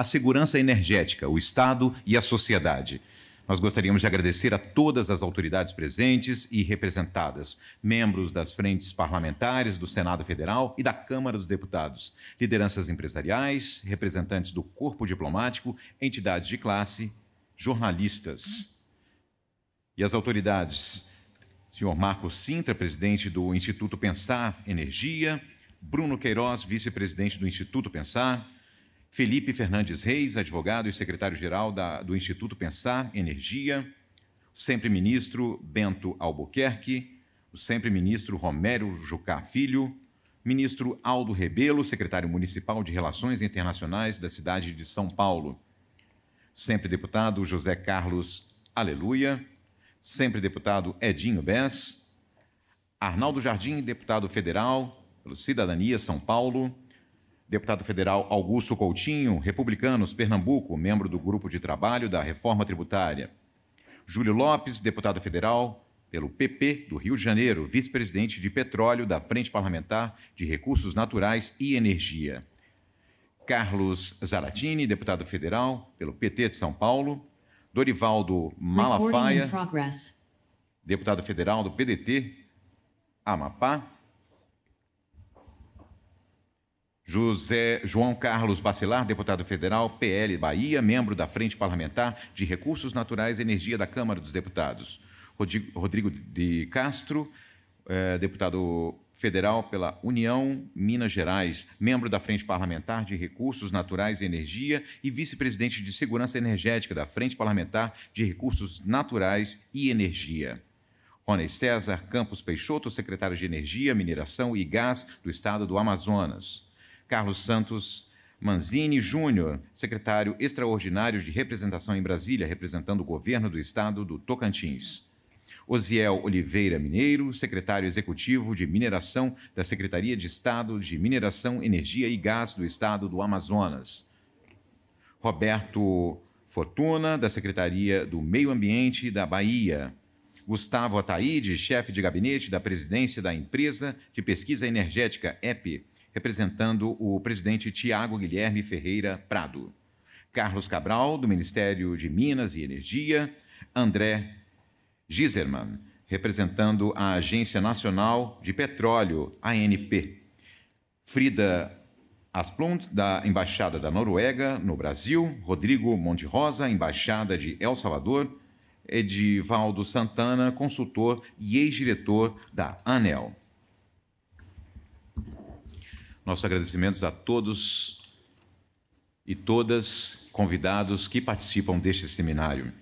a segurança energética, o Estado e a sociedade. Nós gostaríamos de agradecer a todas as autoridades presentes e representadas, membros das frentes parlamentares do Senado Federal e da Câmara dos Deputados, lideranças empresariais, representantes do corpo diplomático, entidades de classe, jornalistas. E as autoridades, senhor Marcos Sintra, presidente do Instituto Pensar Energia, Bruno Queiroz, vice-presidente do Instituto Pensar, Felipe Fernandes Reis, advogado e secretário-geral do Instituto Pensar Energia, sempre ministro Bento Albuquerque, o sempre ministro Romero Jucá Filho, ministro Aldo Rebelo, secretário municipal de Relações Internacionais da cidade de São Paulo, sempre deputado José Carlos Aleluia, sempre deputado Edinho Bess, Arnaldo Jardim, deputado federal pelo Cidadania São Paulo, Deputado federal Augusto Coutinho, Republicanos, Pernambuco, membro do grupo de trabalho da reforma tributária. Júlio Lopes, deputado federal pelo PP do Rio de Janeiro, vice-presidente de petróleo da Frente Parlamentar de Recursos Naturais e Energia. Carlos Zaratini, deputado federal pelo PT de São Paulo. Dorivaldo Malafaia, deputado federal do PDT, Amapá. José João Carlos Bacelar, deputado federal, PL Bahia, membro da Frente Parlamentar de Recursos Naturais e Energia da Câmara dos Deputados. Rodrigo de Castro, eh, deputado federal pela União Minas Gerais, membro da Frente Parlamentar de Recursos Naturais e Energia e vice-presidente de Segurança Energética da Frente Parlamentar de Recursos Naturais e Energia. Rony César Campos Peixoto, secretário de Energia, Mineração e Gás do Estado do Amazonas. Carlos Santos Manzini Júnior, secretário extraordinário de representação em Brasília, representando o governo do estado do Tocantins. Osiel Oliveira Mineiro, secretário executivo de mineração da Secretaria de Estado de Mineração, Energia e Gás do estado do Amazonas. Roberto Fortuna, da Secretaria do Meio Ambiente da Bahia. Gustavo Ataíde, chefe de gabinete da presidência da Empresa de Pesquisa Energética, EP, representando o presidente Tiago Guilherme Ferreira Prado. Carlos Cabral, do Ministério de Minas e Energia, André Giserman, representando a Agência Nacional de Petróleo, ANP. Frida Asplund, da Embaixada da Noruega no Brasil, Rodrigo Monte Rosa, Embaixada de El Salvador, Edivaldo Santana, consultor e ex-diretor da ANEL. Nossos agradecimentos a todos e todas convidados que participam deste seminário.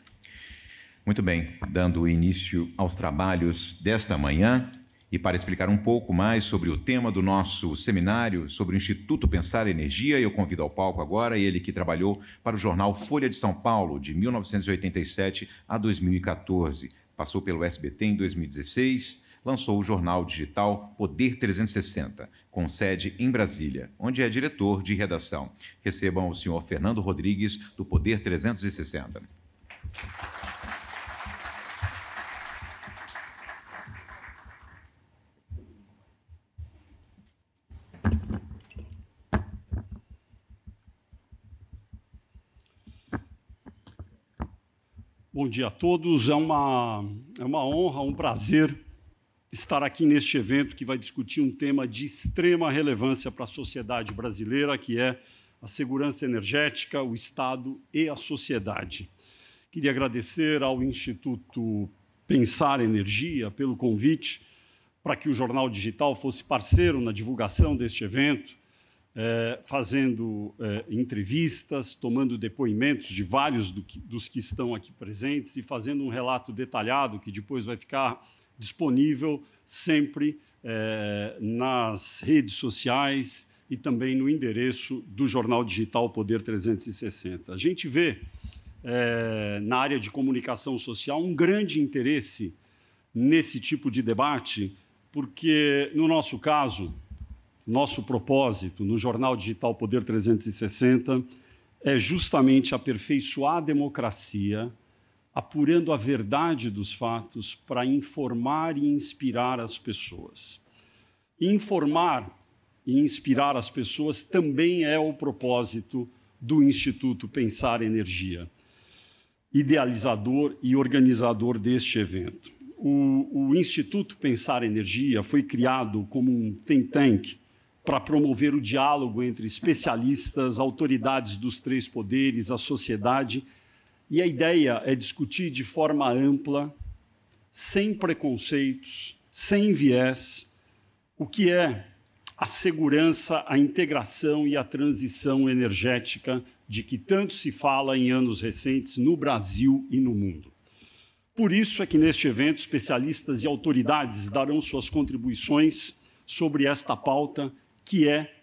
Muito bem, dando início aos trabalhos desta manhã e para explicar um pouco mais sobre o tema do nosso seminário, sobre o Instituto Pensar Energia, eu convido ao palco agora ele que trabalhou para o jornal Folha de São Paulo, de 1987 a 2014. Passou pelo SBT em 2016 lançou o jornal digital Poder 360, com sede em Brasília, onde é diretor de redação. Recebam o senhor Fernando Rodrigues, do Poder 360. Bom dia a todos. É uma, é uma honra, um prazer estar aqui neste evento que vai discutir um tema de extrema relevância para a sociedade brasileira, que é a segurança energética, o Estado e a sociedade. Queria agradecer ao Instituto Pensar Energia pelo convite para que o Jornal Digital fosse parceiro na divulgação deste evento, é, fazendo é, entrevistas, tomando depoimentos de vários dos que estão aqui presentes e fazendo um relato detalhado que depois vai ficar disponível sempre é, nas redes sociais e também no endereço do jornal digital Poder 360. A gente vê é, na área de comunicação social um grande interesse nesse tipo de debate, porque, no nosso caso, nosso propósito no jornal digital Poder 360 é justamente aperfeiçoar a democracia apurando a verdade dos fatos para informar e inspirar as pessoas. Informar e inspirar as pessoas também é o propósito do Instituto Pensar Energia, idealizador e organizador deste evento. O, o Instituto Pensar Energia foi criado como um think tank para promover o diálogo entre especialistas, autoridades dos três poderes, a sociedade, e a ideia é discutir de forma ampla, sem preconceitos, sem viés, o que é a segurança, a integração e a transição energética de que tanto se fala em anos recentes no Brasil e no mundo. Por isso é que neste evento especialistas e autoridades darão suas contribuições sobre esta pauta que é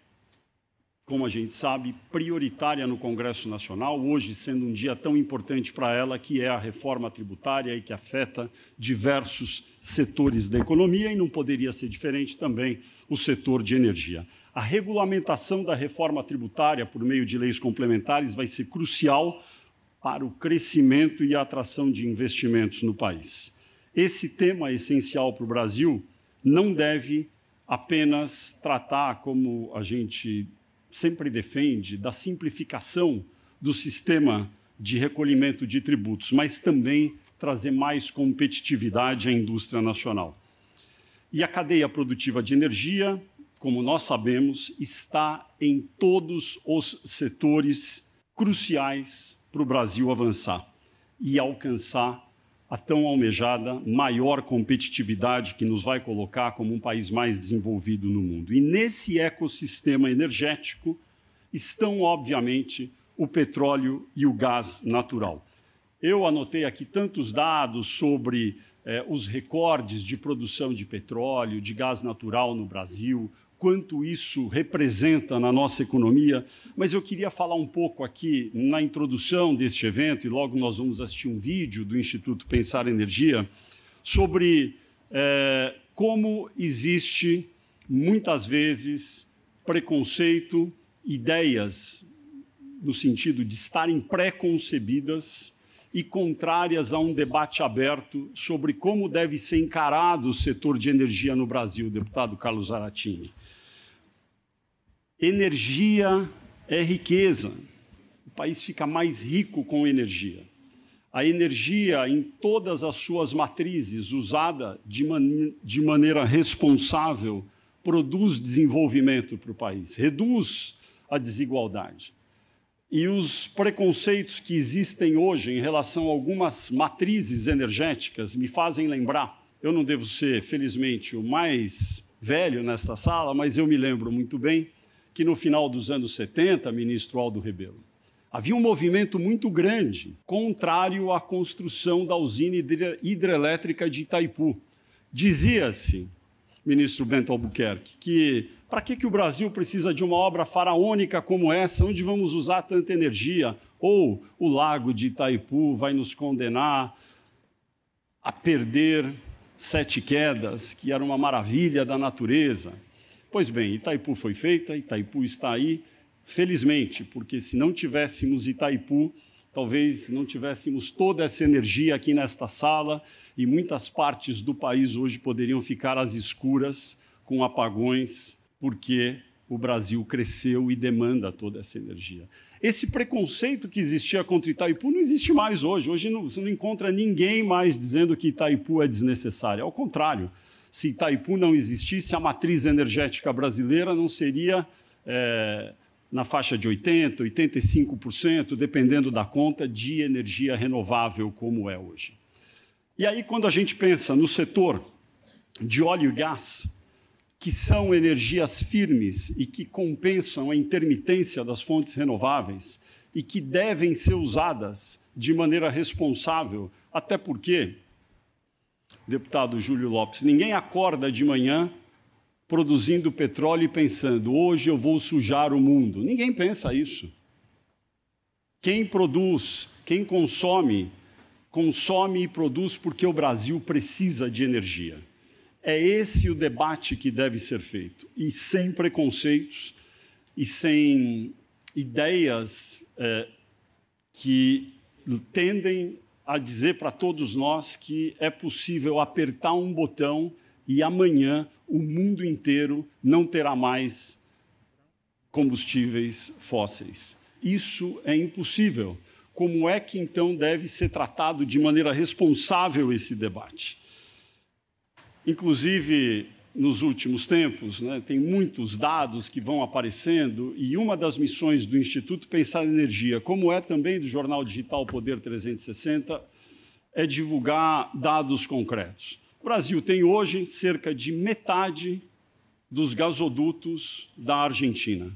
como a gente sabe, prioritária no Congresso Nacional, hoje sendo um dia tão importante para ela, que é a reforma tributária e que afeta diversos setores da economia, e não poderia ser diferente também o setor de energia. A regulamentação da reforma tributária por meio de leis complementares vai ser crucial para o crescimento e a atração de investimentos no país. Esse tema essencial para o Brasil não deve apenas tratar, como a gente sempre defende da simplificação do sistema de recolhimento de tributos, mas também trazer mais competitividade à indústria nacional. E a cadeia produtiva de energia, como nós sabemos, está em todos os setores cruciais para o Brasil avançar e alcançar a tão almejada maior competitividade que nos vai colocar como um país mais desenvolvido no mundo. E nesse ecossistema energético estão, obviamente, o petróleo e o gás natural. Eu anotei aqui tantos dados sobre eh, os recordes de produção de petróleo, de gás natural no Brasil, quanto isso representa na nossa economia, mas eu queria falar um pouco aqui na introdução deste evento, e logo nós vamos assistir um vídeo do Instituto Pensar Energia, sobre é, como existe, muitas vezes, preconceito, ideias no sentido de estarem pré-concebidas e contrárias a um debate aberto sobre como deve ser encarado o setor de energia no Brasil, deputado Carlos Aratini. Energia é riqueza. O país fica mais rico com energia. A energia, em todas as suas matrizes, usada de, man de maneira responsável, produz desenvolvimento para o país, reduz a desigualdade. E os preconceitos que existem hoje em relação a algumas matrizes energéticas me fazem lembrar. Eu não devo ser, felizmente, o mais velho nesta sala, mas eu me lembro muito bem que no final dos anos 70, ministro Aldo Rebelo, havia um movimento muito grande contrário à construção da usina hidrelétrica de Itaipu. Dizia-se, ministro Bento Albuquerque, que para que, que o Brasil precisa de uma obra faraônica como essa, onde vamos usar tanta energia? Ou o lago de Itaipu vai nos condenar a perder sete quedas, que era uma maravilha da natureza. Pois bem, Itaipu foi feita, Itaipu está aí, felizmente, porque se não tivéssemos Itaipu, talvez não tivéssemos toda essa energia aqui nesta sala e muitas partes do país hoje poderiam ficar às escuras com apagões, porque o Brasil cresceu e demanda toda essa energia. Esse preconceito que existia contra Itaipu não existe mais hoje. Hoje não, você não encontra ninguém mais dizendo que Itaipu é desnecessário. Ao contrário, se Itaipu não existisse, a matriz energética brasileira não seria é, na faixa de 80%, 85%, dependendo da conta, de energia renovável como é hoje. E aí, quando a gente pensa no setor de óleo e gás, que são energias firmes e que compensam a intermitência das fontes renováveis e que devem ser usadas de maneira responsável, até porque deputado Júlio Lopes, ninguém acorda de manhã produzindo petróleo e pensando, hoje eu vou sujar o mundo. Ninguém pensa isso. Quem produz, quem consome, consome e produz porque o Brasil precisa de energia. É esse o debate que deve ser feito, e sem preconceitos e sem ideias é, que tendem a dizer para todos nós que é possível apertar um botão e amanhã o mundo inteiro não terá mais combustíveis fósseis. isso é impossível. Como é que então deve ser tratado de maneira responsável esse debate? Inclusive, nos últimos tempos, né, tem muitos dados que vão aparecendo, e uma das missões do Instituto Pensar Energia, como é também do jornal digital Poder 360, é divulgar dados concretos. O Brasil tem hoje cerca de metade dos gasodutos da Argentina.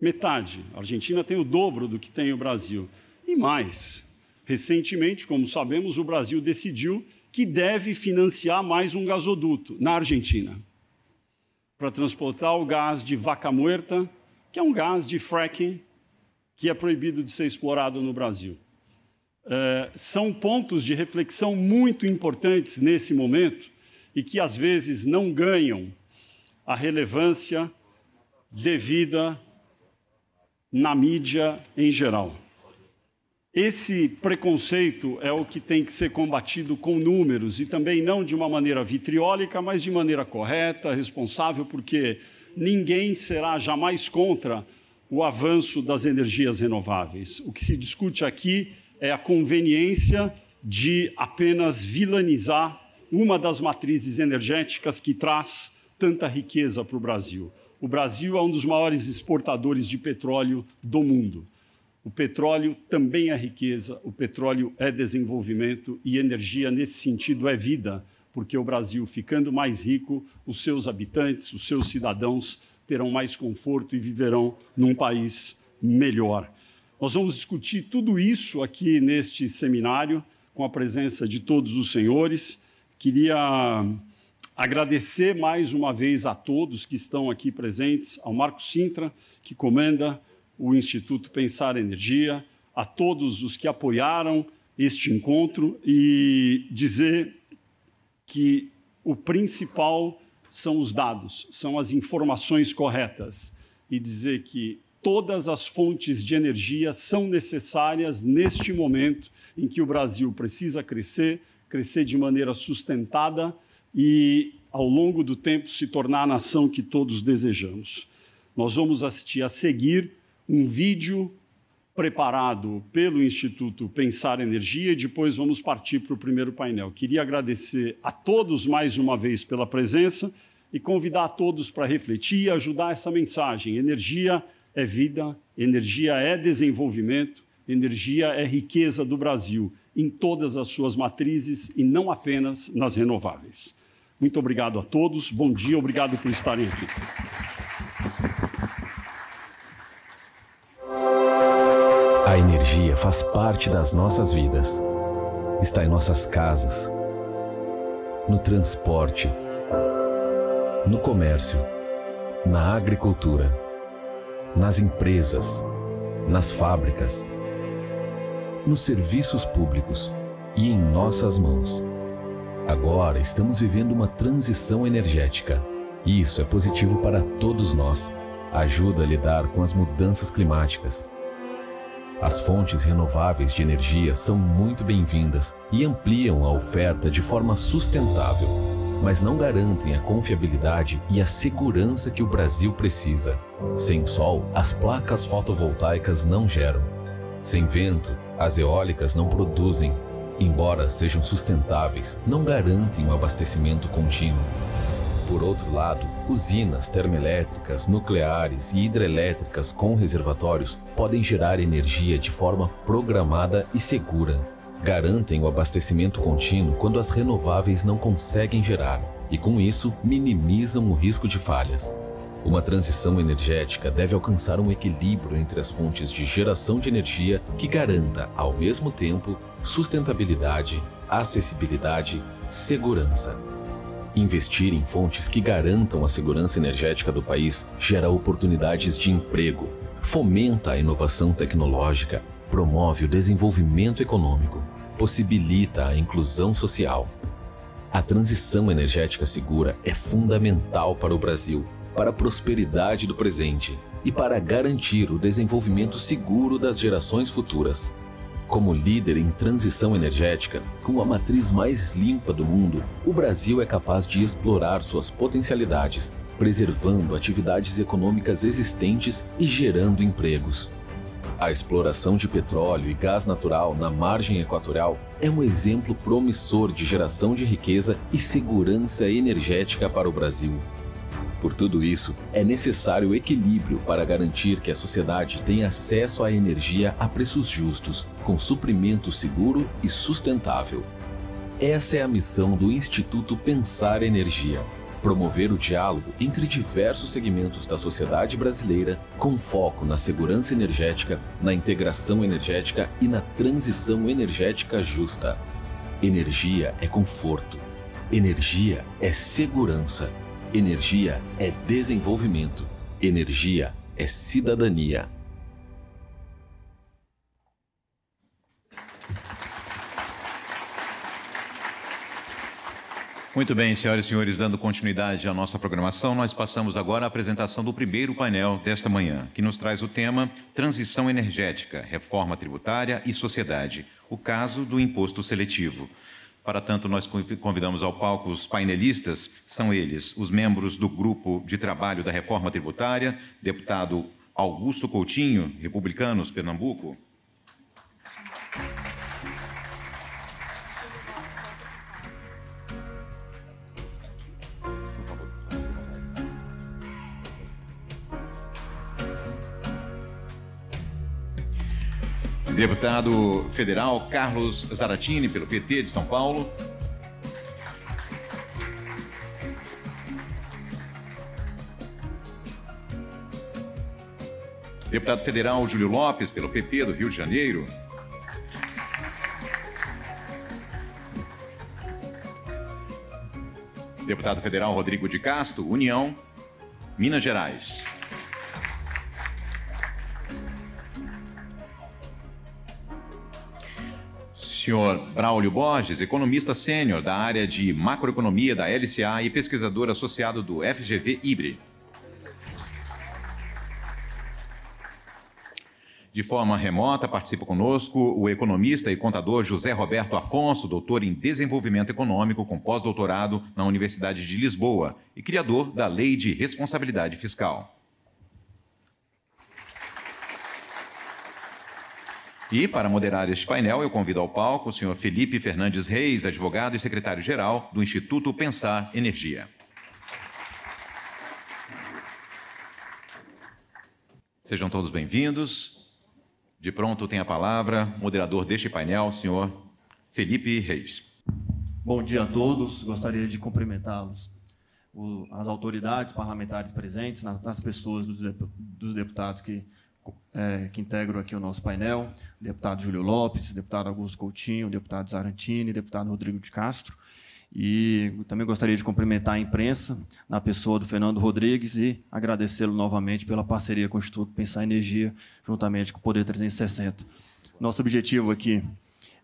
Metade. A Argentina tem o dobro do que tem o Brasil. E mais. Recentemente, como sabemos, o Brasil decidiu que deve financiar mais um gasoduto na Argentina para transportar o gás de vaca muerta, que é um gás de fracking que é proibido de ser explorado no Brasil. É, são pontos de reflexão muito importantes nesse momento e que às vezes não ganham a relevância devida na mídia em geral. Esse preconceito é o que tem que ser combatido com números e também não de uma maneira vitriólica, mas de maneira correta, responsável, porque ninguém será jamais contra o avanço das energias renováveis. O que se discute aqui é a conveniência de apenas vilanizar uma das matrizes energéticas que traz tanta riqueza para o Brasil. O Brasil é um dos maiores exportadores de petróleo do mundo. O petróleo também é riqueza, o petróleo é desenvolvimento e energia, nesse sentido, é vida, porque o Brasil, ficando mais rico, os seus habitantes, os seus cidadãos terão mais conforto e viverão num país melhor. Nós vamos discutir tudo isso aqui neste seminário, com a presença de todos os senhores. Queria agradecer mais uma vez a todos que estão aqui presentes, ao Marco Sintra, que comanda o Instituto Pensar Energia, a todos os que apoiaram este encontro e dizer que o principal são os dados, são as informações corretas e dizer que todas as fontes de energia são necessárias neste momento em que o Brasil precisa crescer, crescer de maneira sustentada e, ao longo do tempo, se tornar a nação que todos desejamos. Nós vamos assistir a seguir um vídeo preparado pelo Instituto Pensar Energia e depois vamos partir para o primeiro painel. Queria agradecer a todos mais uma vez pela presença e convidar a todos para refletir e ajudar essa mensagem. Energia é vida, energia é desenvolvimento, energia é riqueza do Brasil em todas as suas matrizes e não apenas nas renováveis. Muito obrigado a todos, bom dia, obrigado por estarem aqui. A energia faz parte das nossas vidas. Está em nossas casas, no transporte, no comércio, na agricultura, nas empresas, nas fábricas, nos serviços públicos e em nossas mãos. Agora estamos vivendo uma transição energética. Isso é positivo para todos nós. Ajuda a lidar com as mudanças climáticas as fontes renováveis de energia são muito bem-vindas e ampliam a oferta de forma sustentável, mas não garantem a confiabilidade e a segurança que o Brasil precisa. Sem sol, as placas fotovoltaicas não geram. Sem vento, as eólicas não produzem. Embora sejam sustentáveis, não garantem o um abastecimento contínuo. Por outro lado, usinas termoelétricas, nucleares e hidrelétricas com reservatórios podem gerar energia de forma programada e segura. Garantem o abastecimento contínuo quando as renováveis não conseguem gerar e, com isso, minimizam o risco de falhas. Uma transição energética deve alcançar um equilíbrio entre as fontes de geração de energia que garanta, ao mesmo tempo, sustentabilidade, acessibilidade, segurança. Investir em fontes que garantam a segurança energética do país gera oportunidades de emprego, fomenta a inovação tecnológica, promove o desenvolvimento econômico, possibilita a inclusão social. A transição energética segura é fundamental para o Brasil, para a prosperidade do presente e para garantir o desenvolvimento seguro das gerações futuras. Como líder em transição energética, com a matriz mais limpa do mundo, o Brasil é capaz de explorar suas potencialidades, preservando atividades econômicas existentes e gerando empregos. A exploração de petróleo e gás natural na margem equatorial é um exemplo promissor de geração de riqueza e segurança energética para o Brasil. Por tudo isso, é necessário equilíbrio para garantir que a sociedade tenha acesso à energia a preços justos, com suprimento seguro e sustentável. Essa é a missão do Instituto Pensar Energia promover o diálogo entre diversos segmentos da sociedade brasileira, com foco na segurança energética, na integração energética e na transição energética justa. Energia é conforto. Energia é segurança. Energia é desenvolvimento. Energia é cidadania. Muito bem, senhoras e senhores, dando continuidade à nossa programação, nós passamos agora à apresentação do primeiro painel desta manhã, que nos traz o tema Transição Energética, Reforma Tributária e Sociedade, o caso do imposto seletivo. Para tanto, nós convidamos ao palco os painelistas, são eles os membros do Grupo de Trabalho da Reforma Tributária, deputado Augusto Coutinho, Republicanos, Pernambuco. Deputado federal Carlos Zaratini, pelo PT de São Paulo. Deputado federal Júlio Lopes, pelo PP do Rio de Janeiro. Deputado federal Rodrigo de Castro, União, Minas Gerais. Senhor Braulio Borges, economista sênior da área de macroeconomia da LCA e pesquisador associado do FGV IBRE. De forma remota, participa conosco o economista e contador José Roberto Afonso, doutor em desenvolvimento econômico com pós-doutorado na Universidade de Lisboa e criador da Lei de Responsabilidade Fiscal. E, para moderar este painel, eu convido ao palco o senhor Felipe Fernandes Reis, advogado e secretário-geral do Instituto Pensar Energia. Sejam todos bem-vindos. De pronto tem a palavra, moderador deste painel, senhor Felipe Reis. Bom dia a todos. Gostaria de cumprimentá-los, as autoridades parlamentares presentes, nas pessoas dos deputados que é, que integram aqui o nosso painel, deputado Júlio Lopes, deputado Augusto Coutinho, deputado Zarantini, deputado Rodrigo de Castro. E também gostaria de cumprimentar a imprensa, na pessoa do Fernando Rodrigues, e agradecê-lo novamente pela parceria com o Instituto Pensar Energia, juntamente com o Poder 360. Nosso objetivo aqui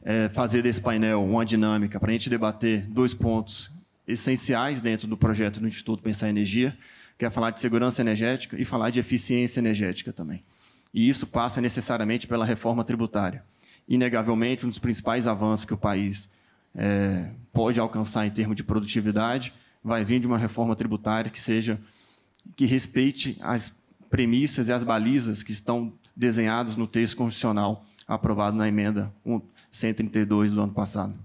é fazer desse painel uma dinâmica para a gente debater dois pontos essenciais dentro do projeto do Instituto Pensar Energia, que é falar de segurança energética e falar de eficiência energética também e isso passa necessariamente pela reforma tributária. Inegavelmente, um dos principais avanços que o país é, pode alcançar em termos de produtividade vai vir de uma reforma tributária que seja que respeite as premissas e as balizas que estão desenhadas no texto constitucional aprovado na emenda 132 do ano passado.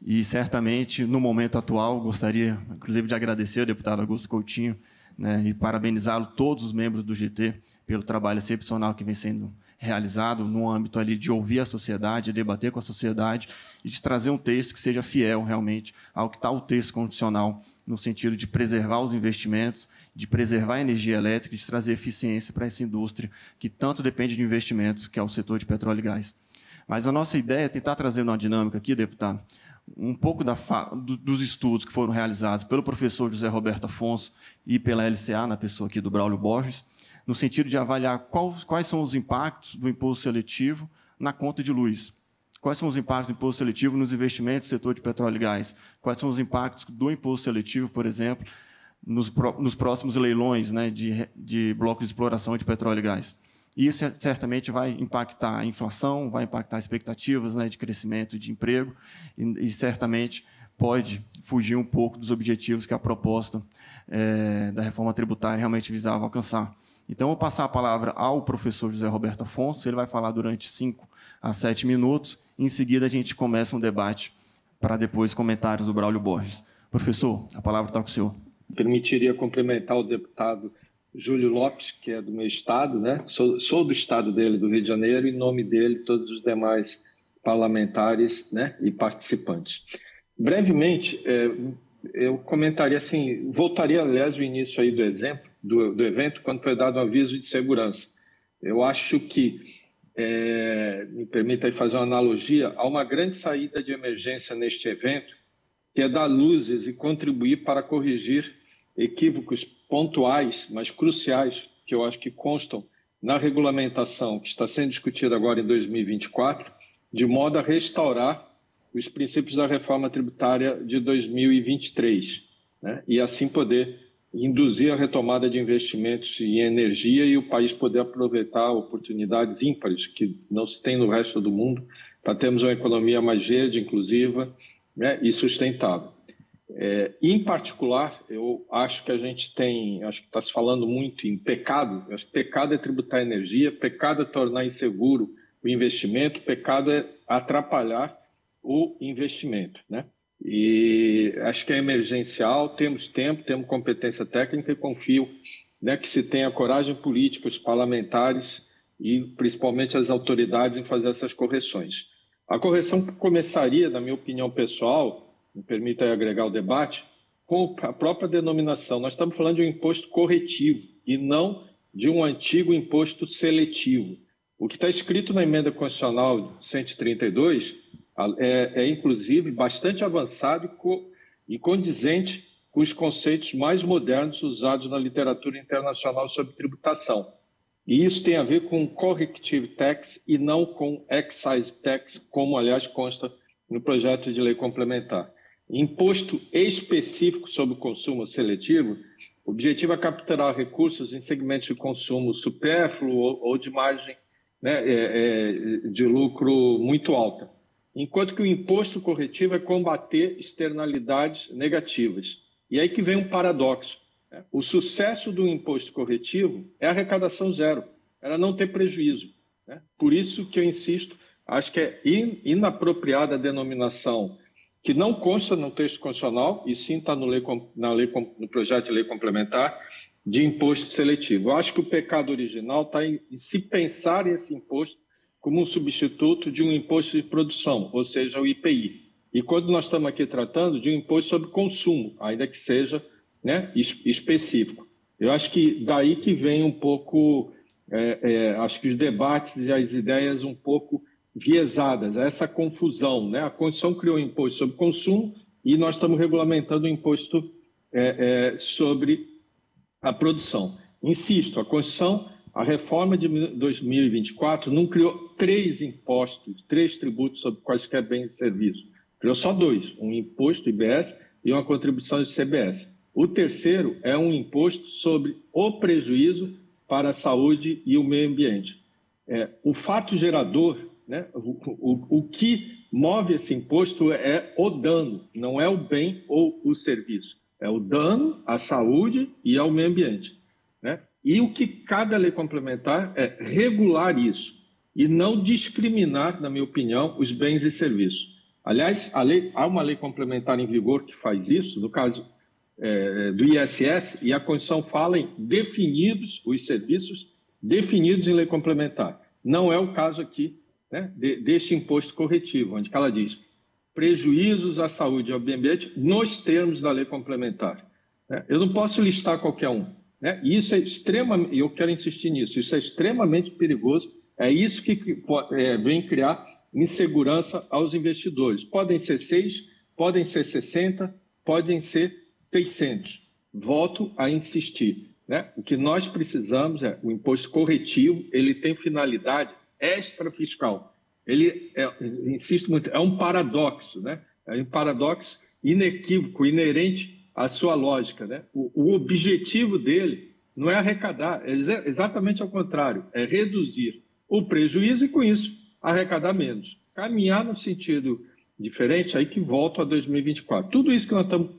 E certamente, no momento atual, gostaria, inclusive, de agradecer ao deputado Augusto Coutinho né, e parabenizá-lo, todos os membros do GT, pelo trabalho excepcional que vem sendo realizado no âmbito ali de ouvir a sociedade, de debater com a sociedade e de trazer um texto que seja fiel realmente ao que está o texto constitucional, no sentido de preservar os investimentos, de preservar a energia elétrica, de trazer eficiência para essa indústria que tanto depende de investimentos, que é o setor de petróleo e gás. Mas a nossa ideia é tentar trazer uma dinâmica aqui, deputado, um pouco da, do, dos estudos que foram realizados pelo professor José Roberto Afonso e pela LCA, na pessoa aqui do Braulio Borges, no sentido de avaliar quais são os impactos do imposto seletivo na conta de luz. Quais são os impactos do imposto seletivo nos investimentos do setor de petróleo e gás? Quais são os impactos do imposto seletivo, por exemplo, nos, nos próximos leilões né, de, de blocos de exploração de petróleo e gás? Isso certamente vai impactar a inflação, vai impactar expectativas né, de crescimento de emprego e, e, certamente pode fugir um pouco dos objetivos que a proposta é, da reforma tributária realmente visava alcançar Então, eu vou passar a palavra ao professor José Roberto Afonso, ele vai falar durante cinco a sete minutos, em seguida a gente começa um debate para depois comentários do Braulio Borges. Professor, a palavra está com o senhor. Permitiria complementar o deputado Júlio Lopes, que é do meu estado, né? Sou, sou, do estado dele, do Rio de Janeiro, em nome dele, todos os demais parlamentares né? e participantes. Brevemente, é, eu comentaria assim, voltaria, aliás, o início aí do exemplo, do, do evento, quando foi dado um aviso de segurança. Eu acho que, é, me permita fazer uma analogia, há uma grande saída de emergência neste evento, que é dar luzes e contribuir para corrigir equívocos pontuais, mas cruciais, que eu acho que constam na regulamentação que está sendo discutida agora em 2024, de modo a restaurar os princípios da reforma tributária de 2023, né? e assim poder induzir a retomada de investimentos em energia e o país poder aproveitar oportunidades ímpares que não se tem no resto do mundo para termos uma economia mais verde, inclusiva né? e sustentável. É, em particular, eu acho que a gente tem, acho que está se falando muito em pecado. acho que pecado é tributar energia, pecado é tornar inseguro o investimento, pecado é atrapalhar o investimento, né? E acho que é emergencial, temos tempo, temos competência técnica e confio né, que se tenha coragem política, os parlamentares e principalmente as autoridades em fazer essas correções. A correção começaria, na minha opinião pessoal, me permita agregar o debate, com a própria denominação. Nós estamos falando de um imposto corretivo e não de um antigo imposto seletivo. O que está escrito na emenda constitucional 132 é, é inclusive bastante avançado e, co, e condizente com os conceitos mais modernos usados na literatura internacional sobre tributação. E isso tem a ver com corrective tax e não com excise tax, como aliás consta no projeto de lei complementar. Imposto específico sobre o consumo seletivo, o objetivo é capturar recursos em segmentos de consumo supérfluo ou de margem né, é, é, de lucro muito alta enquanto que o imposto corretivo é combater externalidades negativas. E aí que vem um paradoxo. Né? O sucesso do imposto corretivo é arrecadação zero, ela não ter prejuízo. Né? Por isso que eu insisto, acho que é inapropriada a denominação que não consta no texto constitucional, e sim está no, lei, na lei, no projeto de lei complementar, de imposto seletivo. Eu acho que o pecado original está em, em se pensar esse imposto como um substituto de um imposto de produção, ou seja, o IPI. E quando nós estamos aqui tratando de um imposto sobre consumo, ainda que seja né, específico. Eu acho que daí que vem um pouco, é, é, acho que os debates e as ideias um pouco viesadas, essa confusão. Né? A Constituição criou um imposto sobre consumo e nós estamos regulamentando o um imposto é, é sobre a produção. Insisto, a Constituição a reforma de 2024 não criou três impostos, três tributos sobre quaisquer bens e serviços. Criou só dois, um imposto IBS e uma contribuição de CBS. O terceiro é um imposto sobre o prejuízo para a saúde e o meio ambiente. É, o fato gerador, né, o, o, o que move esse imposto é o dano, não é o bem ou o serviço. É o dano à saúde e ao meio ambiente. Né? E o que à lei complementar é regular isso e não discriminar, na minha opinião, os bens e serviços. Aliás, lei, há uma lei complementar em vigor que faz isso, no caso é, do ISS, e a Constituição fala em definidos os serviços definidos em lei complementar. Não é o caso aqui né, de, deste imposto corretivo, onde ela diz prejuízos à saúde e ao meio ambiente nos termos da lei complementar. Né. Eu não posso listar qualquer um. Né? E isso é extremamente, eu quero insistir nisso, isso é extremamente perigoso. É isso que é, vem criar insegurança aos investidores. Podem ser seis, podem ser 60, podem ser 600. Volto a insistir. Né? O que nós precisamos é o imposto corretivo, ele tem finalidade extra-fiscal. Ele, é, insisto muito, é um paradoxo, né? é um paradoxo inequívoco, inerente a sua lógica. Né? O, o objetivo dele não é arrecadar, é exatamente ao contrário, é reduzir o prejuízo e, com isso, arrecadar menos. Caminhar no sentido diferente, aí que volta a 2024. Tudo isso que nós estamos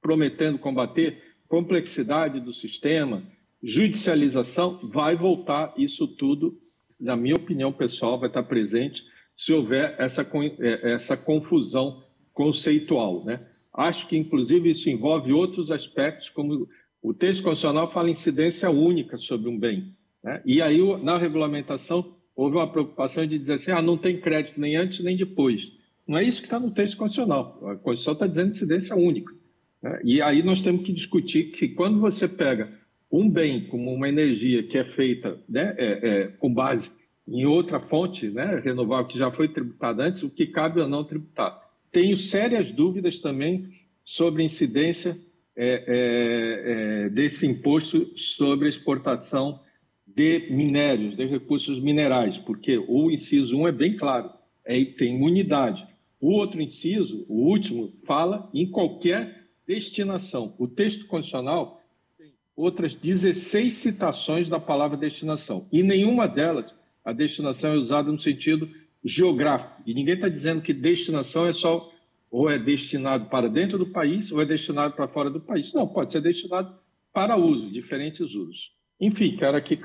prometendo combater, complexidade do sistema, judicialização, vai voltar isso tudo, na minha opinião pessoal, vai estar presente se houver essa, é, essa confusão conceitual. Né? Acho que, inclusive, isso envolve outros aspectos, como o texto constitucional fala incidência única sobre um bem. Né? E aí, na regulamentação, houve uma preocupação de dizer assim: ah, não tem crédito nem antes nem depois. Não é isso que está no texto constitucional. A Constituição está dizendo incidência única. Né? E aí nós temos que discutir que quando você pega um bem como uma energia que é feita né, é, é, com base em outra fonte né, renovável que já foi tributada antes, o que cabe ou não tributar. Tenho sérias dúvidas também sobre incidência é, é, é desse imposto sobre a exportação de minérios, de recursos minerais, porque o inciso 1 é bem claro, é, tem imunidade. O outro inciso, o último, fala em qualquer destinação. O texto condicional tem outras 16 citações da palavra destinação, e nenhuma delas a destinação é usada no sentido geográfico. E ninguém está dizendo que destinação é só ou é destinado para dentro do país ou é destinado para fora do país. Não, pode ser destinado para uso, diferentes usos. Enfim, quero aqui,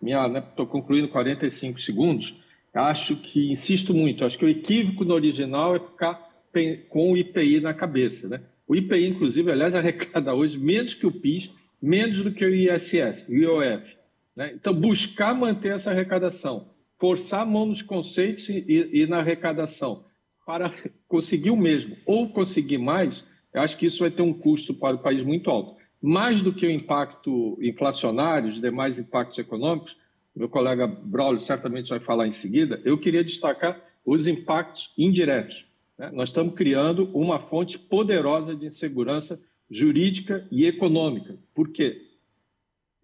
minha, estou né, concluindo 45 segundos. Acho que, insisto muito, acho que o equívoco no original é ficar com o IPI na cabeça. Né? O IPI, inclusive, aliás, arrecada hoje menos que o PIS, menos do que o ISS, o IOF. Né? Então, buscar manter essa arrecadação, forçar a mão nos conceitos e, e na arrecadação para conseguir o mesmo ou conseguir mais, eu acho que isso vai ter um custo para o país muito alto. Mais do que o impacto inflacionário, os demais impactos econômicos, meu colega Braulio certamente vai falar em seguida, eu queria destacar os impactos indiretos. Né? Nós estamos criando uma fonte poderosa de insegurança jurídica e econômica. Por quê?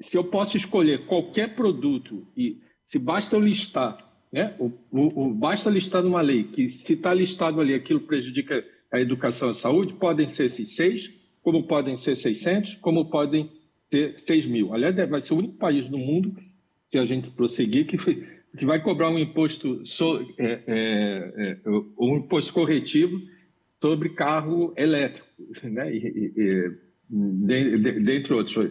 Se eu posso escolher qualquer produto e se basta eu listar, né? o, o, o basta listar numa lei que se está listado ali aquilo prejudica a educação e a saúde, podem ser esses seis, como podem ser 600, como podem ter 6 mil. Aliás, vai ser o único país no mundo, se a gente prosseguir, que que vai cobrar um imposto, so, é, é, é, um imposto corretivo sobre carro elétrico, né? E, e, de, de, dentre outros.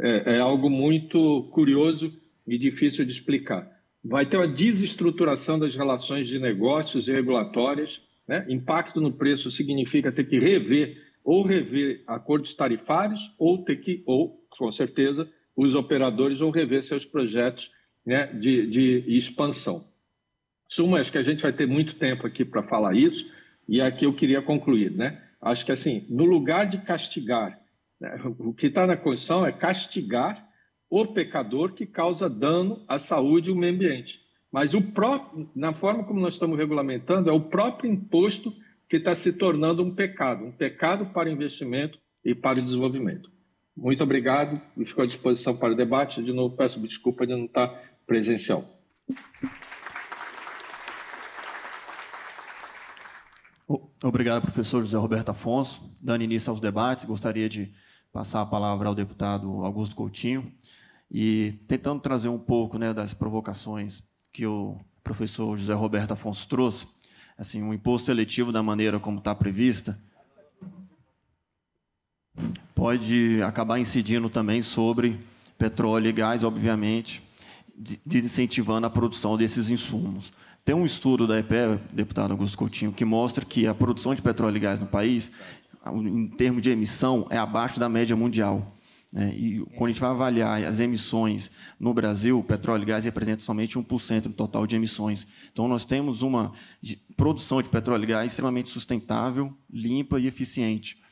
É, é, algo muito curioso e difícil de explicar. Vai ter uma desestruturação das relações de negócios e regulatórias. Né? Impacto no preço significa ter que rever ou rever acordos tarifários ou ter que, ou com certeza, os operadores vão rever seus projetos né, de, de expansão. Suma, acho que a gente vai ter muito tempo aqui para falar isso, e aqui eu queria concluir. Né? Acho que, assim, no lugar de castigar, né, o que está na Constituição é castigar o pecador que causa dano à saúde e ao meio ambiente. Mas o próprio, na forma como nós estamos regulamentando, é o próprio imposto que está se tornando um pecado, um pecado para o investimento e para o desenvolvimento. Muito obrigado e fico à disposição para o debate. De novo, peço desculpa de não estar presencial. Obrigado, professor José Roberto Afonso. Dando início aos debates, gostaria de passar a palavra ao deputado Augusto Coutinho e tentando trazer um pouco né, das provocações que o professor José Roberto Afonso trouxe, assim, um imposto seletivo da maneira como está prevista, pode acabar incidindo também sobre petróleo e gás, obviamente, desincentivando a produção desses insumos. Tem um estudo da EPE, deputado Augusto Coutinho, que mostra que a produção de petróleo e gás no país, em termos de emissão, é abaixo da média mundial. Né? E quando a gente vai avaliar as emissões no Brasil, o petróleo e gás representa somente 1% do total de emissões. Então, nós temos uma produção de petróleo e gás extremamente sustentável, limpa e eficiente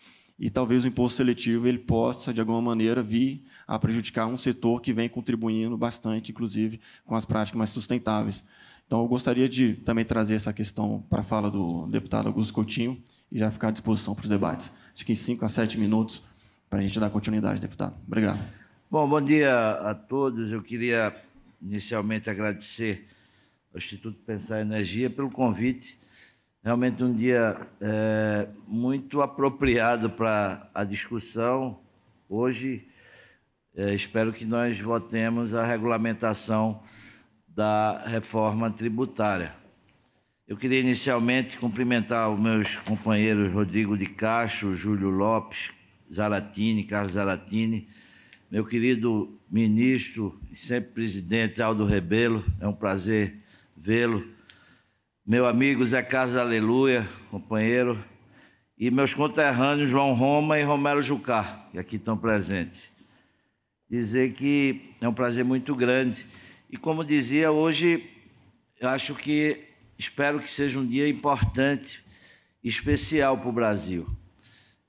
e talvez o imposto seletivo ele possa, de alguma maneira, vir a prejudicar um setor que vem contribuindo bastante, inclusive, com as práticas mais sustentáveis. Então, eu gostaria de também trazer essa questão para a fala do deputado Augusto Coutinho e já ficar à disposição para os debates. Acho que em cinco a sete minutos para a gente dar continuidade, deputado. Obrigado. Bom, bom dia a todos. Eu queria inicialmente agradecer ao Instituto Pensar Energia pelo convite realmente um dia é, muito apropriado para a discussão. Hoje, é, espero que nós votemos a regulamentação da reforma tributária. Eu queria inicialmente cumprimentar os meus companheiros Rodrigo de Castro, Júlio Lopes, Zaratini, Carlos Zaratini, meu querido ministro e sempre presidente Aldo Rebelo, é um prazer vê-lo. Meu amigo Zé Carlos Aleluia, companheiro, e meus conterrâneos João Roma e Romero Jucá, que aqui estão presentes. Dizer que é um prazer muito grande. E como dizia, hoje eu acho que espero que seja um dia importante, especial para o Brasil.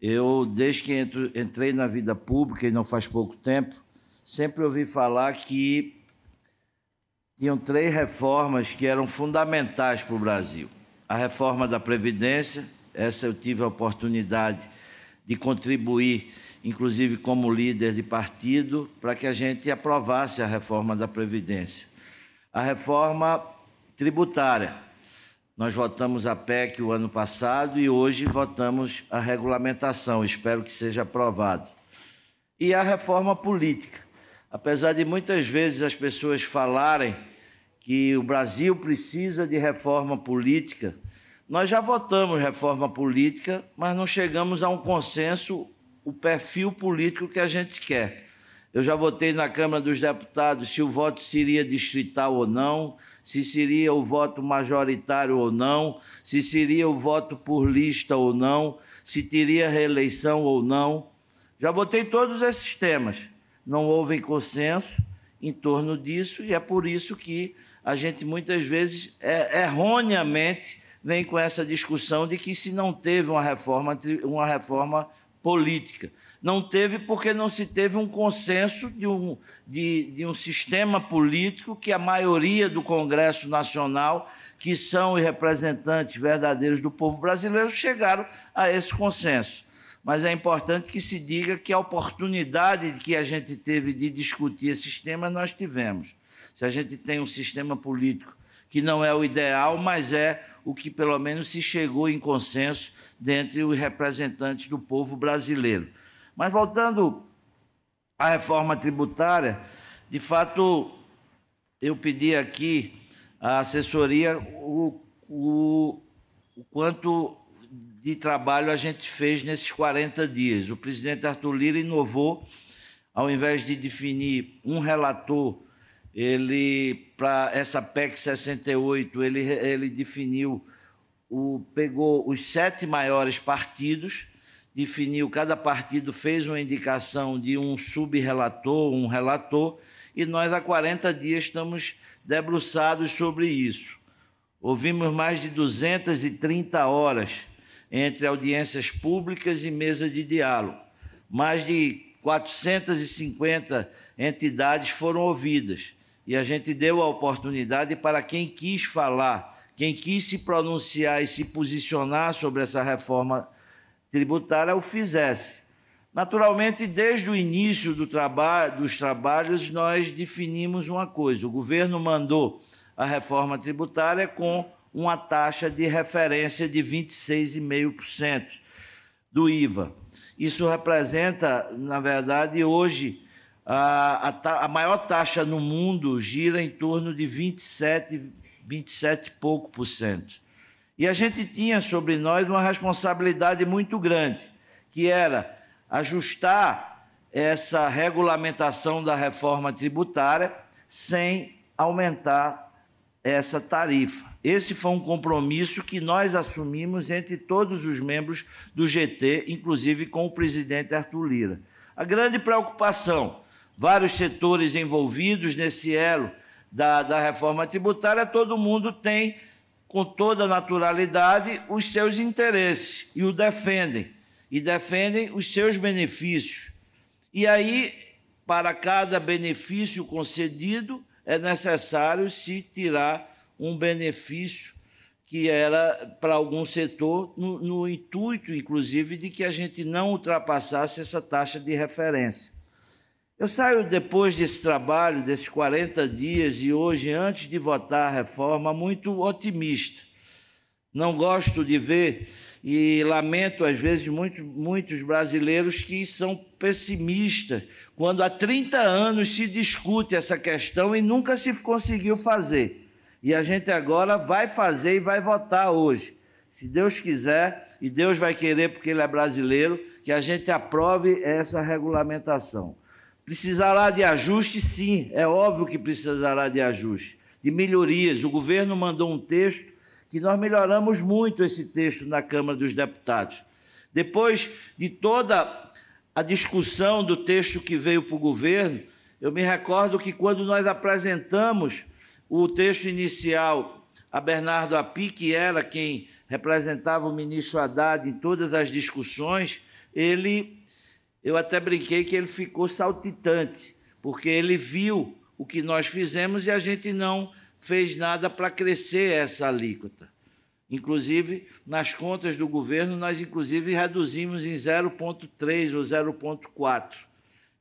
Eu, desde que entro, entrei na vida pública, e não faz pouco tempo, sempre ouvi falar que tinham três reformas que eram fundamentais para o Brasil. A reforma da Previdência, essa eu tive a oportunidade de contribuir, inclusive como líder de partido, para que a gente aprovasse a reforma da Previdência. A reforma tributária. Nós votamos a PEC o ano passado e hoje votamos a regulamentação, espero que seja aprovado. E a reforma política. Apesar de muitas vezes as pessoas falarem que o Brasil precisa de reforma política, nós já votamos reforma política, mas não chegamos a um consenso, o perfil político que a gente quer. Eu já votei na Câmara dos Deputados se o voto seria distrital ou não, se seria o voto majoritário ou não, se seria o voto por lista ou não, se teria reeleição ou não. Já votei todos esses temas. Não houve consenso em torno disso e é por isso que a gente muitas vezes é, erroneamente vem com essa discussão de que se não teve uma reforma, uma reforma política. Não teve porque não se teve um consenso de um, de, de um sistema político que a maioria do Congresso Nacional, que são os representantes verdadeiros do povo brasileiro, chegaram a esse consenso. Mas é importante que se diga que a oportunidade que a gente teve de discutir esses temas, nós tivemos. Se a gente tem um sistema político que não é o ideal, mas é o que pelo menos se chegou em consenso dentre os representantes do povo brasileiro. Mas voltando à reforma tributária, de fato, eu pedi aqui à assessoria o, o, o quanto de trabalho a gente fez nesses 40 dias. O presidente Arthur Lira inovou, ao invés de definir um relator, ele para essa PEC 68, ele, ele definiu o, pegou os sete maiores partidos definiu, cada partido fez uma indicação de um subrelator, um relator, e nós há 40 dias estamos debruçados sobre isso. Ouvimos mais de 230 horas entre audiências públicas e mesas de diálogo. Mais de 450 entidades foram ouvidas. E a gente deu a oportunidade para quem quis falar, quem quis se pronunciar e se posicionar sobre essa reforma tributária o fizesse. Naturalmente, desde o início do dos trabalhos, nós definimos uma coisa: o governo mandou a reforma tributária com uma taxa de referência de 26,5% do IVA. Isso representa, na verdade, hoje, a, a, a, maior taxa no mundo gira em torno de 27, 27 e pouco por cento. E a gente tinha sobre nós uma responsabilidade muito grande, que era ajustar essa regulamentação da reforma tributária sem aumentar essa tarifa. Esse foi um compromisso que nós assumimos entre todos os membros do GT, inclusive com o presidente Arthur Lira. A grande preocupação, vários setores envolvidos nesse elo da, da reforma tributária, todo mundo tem com toda naturalidade os seus interesses e o defendem, e defendem os seus benefícios. E aí, para cada benefício concedido, é necessário se tirar um benefício que era para algum setor, no, no, intuito, inclusive, de que a gente não ultrapassasse essa taxa de referência. Eu saio depois desse trabalho, desses 40 dias e hoje, antes de votar a reforma, muito otimista. Não gosto de ver e lamento, às vezes, muitos, muitos brasileiros que são pessimistas, quando há 30 anos se discute essa questão e nunca se conseguiu fazer. E a gente agora vai fazer e vai votar hoje. Se Deus quiser, e Deus vai querer porque Ele é brasileiro, que a gente aprove essa regulamentação Precisará de ajuste? Sim, é óbvio que precisará de ajuste, de melhorias. O governo mandou um texto que nós melhoramos muito esse texto na Câmara dos Deputados. Depois de toda a discussão do texto que veio para o governo, eu me recordo que quando nós apresentamos o texto inicial a Bernardo Api, que era quem representava o ministro Haddad em todas as discussões, ele eu até brinquei que ele ficou saltitante, porque ele viu o que nós fizemos e a gente não fez nada para crescer essa alíquota. Inclusive, nas contas do governo, nós inclusive reduzimos em 0,3 ou 0,4.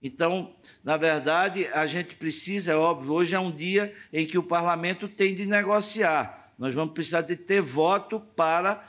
Então, na verdade, a gente precisa, é óbvio, hoje é um dia em que o parlamento tem de negociar. Nós vamos precisar de ter voto para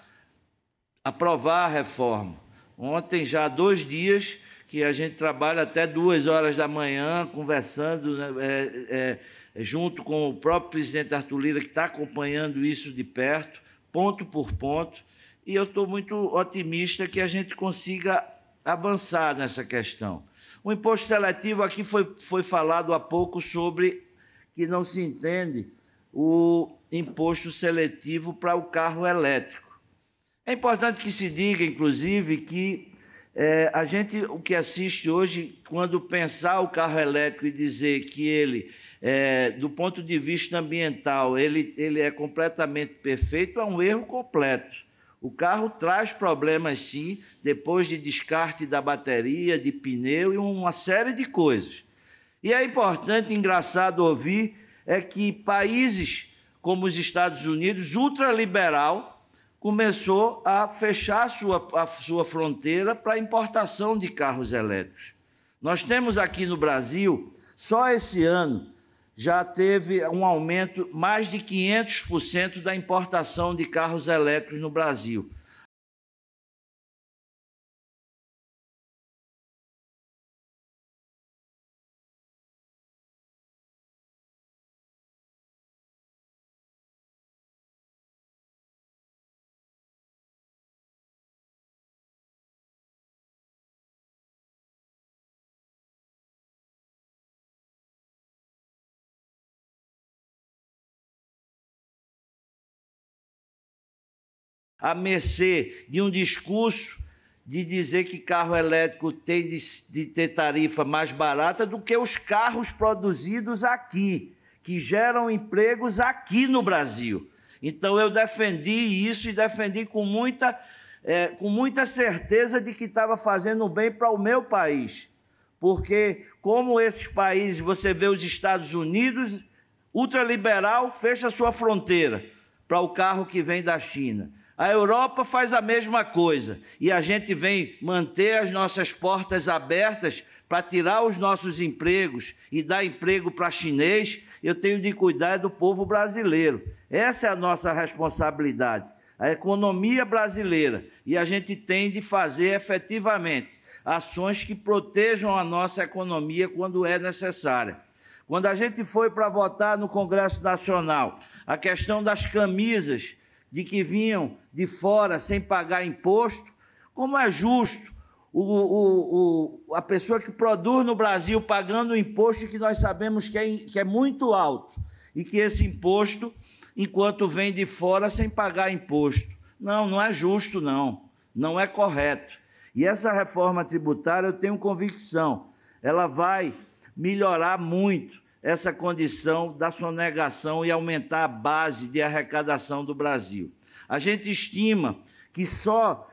aprovar a reforma. Ontem, já há dois dias, que a gente trabalha até duas horas da manhã, conversando né, é, é, junto com o próprio presidente Arthur Lira, que está acompanhando isso de perto, ponto por ponto, e eu estou muito otimista que a gente consiga avançar nessa questão. O imposto seletivo aqui foi, foi falado há pouco sobre que não se entende o imposto seletivo para o carro elétrico. É importante que se diga, inclusive, que é, a gente, o que assiste hoje, quando pensar o carro elétrico e dizer que ele, é, do ponto de vista ambiental, ele, ele é completamente perfeito, é um erro completo. O carro traz problemas, sim, depois de descarte da bateria, de pneu e uma série de coisas. E é importante, engraçado ouvir, é que países como os Estados Unidos, ultraliberal, começou a fechar sua, a sua fronteira para a importação de carros elétricos. Nós temos aqui no Brasil, só esse ano, já teve um aumento mais de 500% da importação de carros elétricos no Brasil. À mercê de um discurso de dizer que carro elétrico tem de, de, ter tarifa mais barata do que os carros produzidos aqui, que geram empregos aqui no Brasil. Então eu defendi isso e defendi com muita, é, com muita certeza de que estava fazendo bem para o meu país. Porque, como esses países, você vê os Estados Unidos, ultraliberal, fecha sua fronteira para o carro que vem da China. A Europa faz a mesma coisa e a gente vem manter as nossas portas abertas para tirar os nossos empregos e dar emprego para chinês. Eu tenho de cuidar do povo brasileiro. Essa é a nossa responsabilidade, a economia brasileira. E a gente tem de fazer efetivamente ações que protejam a nossa economia quando é necessária. Quando a gente foi para votar no Congresso Nacional, a questão das camisas de que vinham de fora sem pagar imposto, como é justo o, o, o, a pessoa que produz no Brasil pagando o imposto que nós sabemos que é, que é muito alto e que esse imposto, enquanto vem de fora sem pagar imposto. Não, não é justo, não. Não é correto. E essa reforma tributária, eu tenho convicção, ela vai melhorar muito essa condição da sonegação e aumentar a base de arrecadação do Brasil. A gente estima que só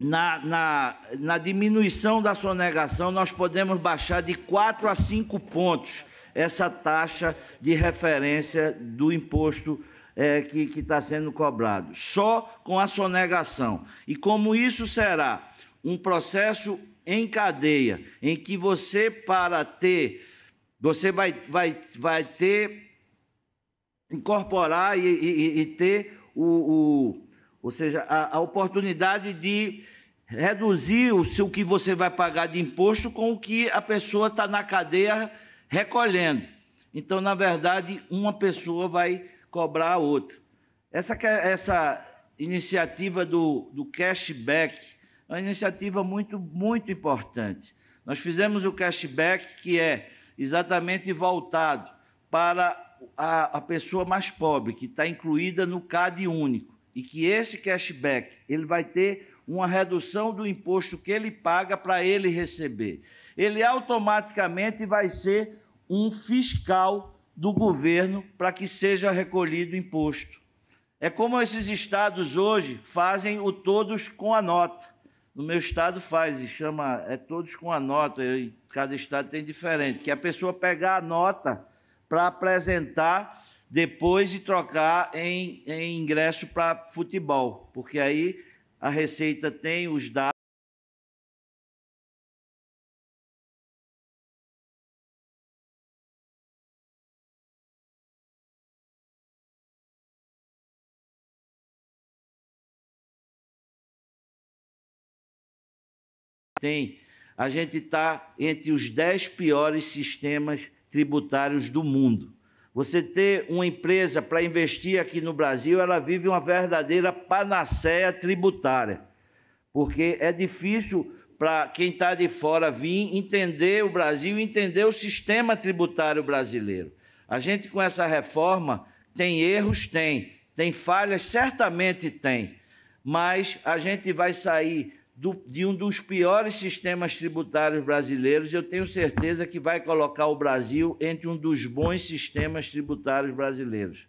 na, na, na diminuição da sonegação nós podemos baixar de 4 a 5 pontos essa taxa de referência do imposto é, que está sendo cobrado, só com a sonegação. E como isso será um processo em cadeia, em que você, para ter você vai, vai, vai ter, incorporar e, e, e ter o, o, ou seja, a, a oportunidade de reduzir o seu que você vai pagar de imposto com o que a pessoa está na cadeia recolhendo. Então, na verdade, uma pessoa vai cobrar a outra. Essa, essa iniciativa do, do cashback é uma iniciativa muito, muito importante. Nós fizemos o cashback, que é exatamente voltado para a, a pessoa mais pobre, que está incluída no CAD único, e que esse cashback ele vai ter uma redução do imposto que ele paga para ele receber. Ele automaticamente vai ser um fiscal do governo para que seja recolhido imposto. É como esses estados hoje fazem o todos com a nota no meu estado faz, e chama, é todos com a nota, eu, cada estado tem diferente, que a pessoa pegar a nota para apresentar depois e trocar em, em ingresso para futebol, porque aí a Receita tem os dados. Tem, a gente está entre os dez piores sistemas tributários do mundo. Você ter uma empresa para investir aqui no Brasil, ela vive uma verdadeira panaceia tributária, porque é difícil para quem está de fora vir entender o Brasil entender o sistema tributário brasileiro. A gente, com essa reforma, tem erros? Tem. Tem falhas? Certamente tem. Mas a gente vai sair do, de um dos piores sistemas tributários brasileiros, eu tenho certeza que vai colocar o Brasil entre um dos bons sistemas tributários brasileiros.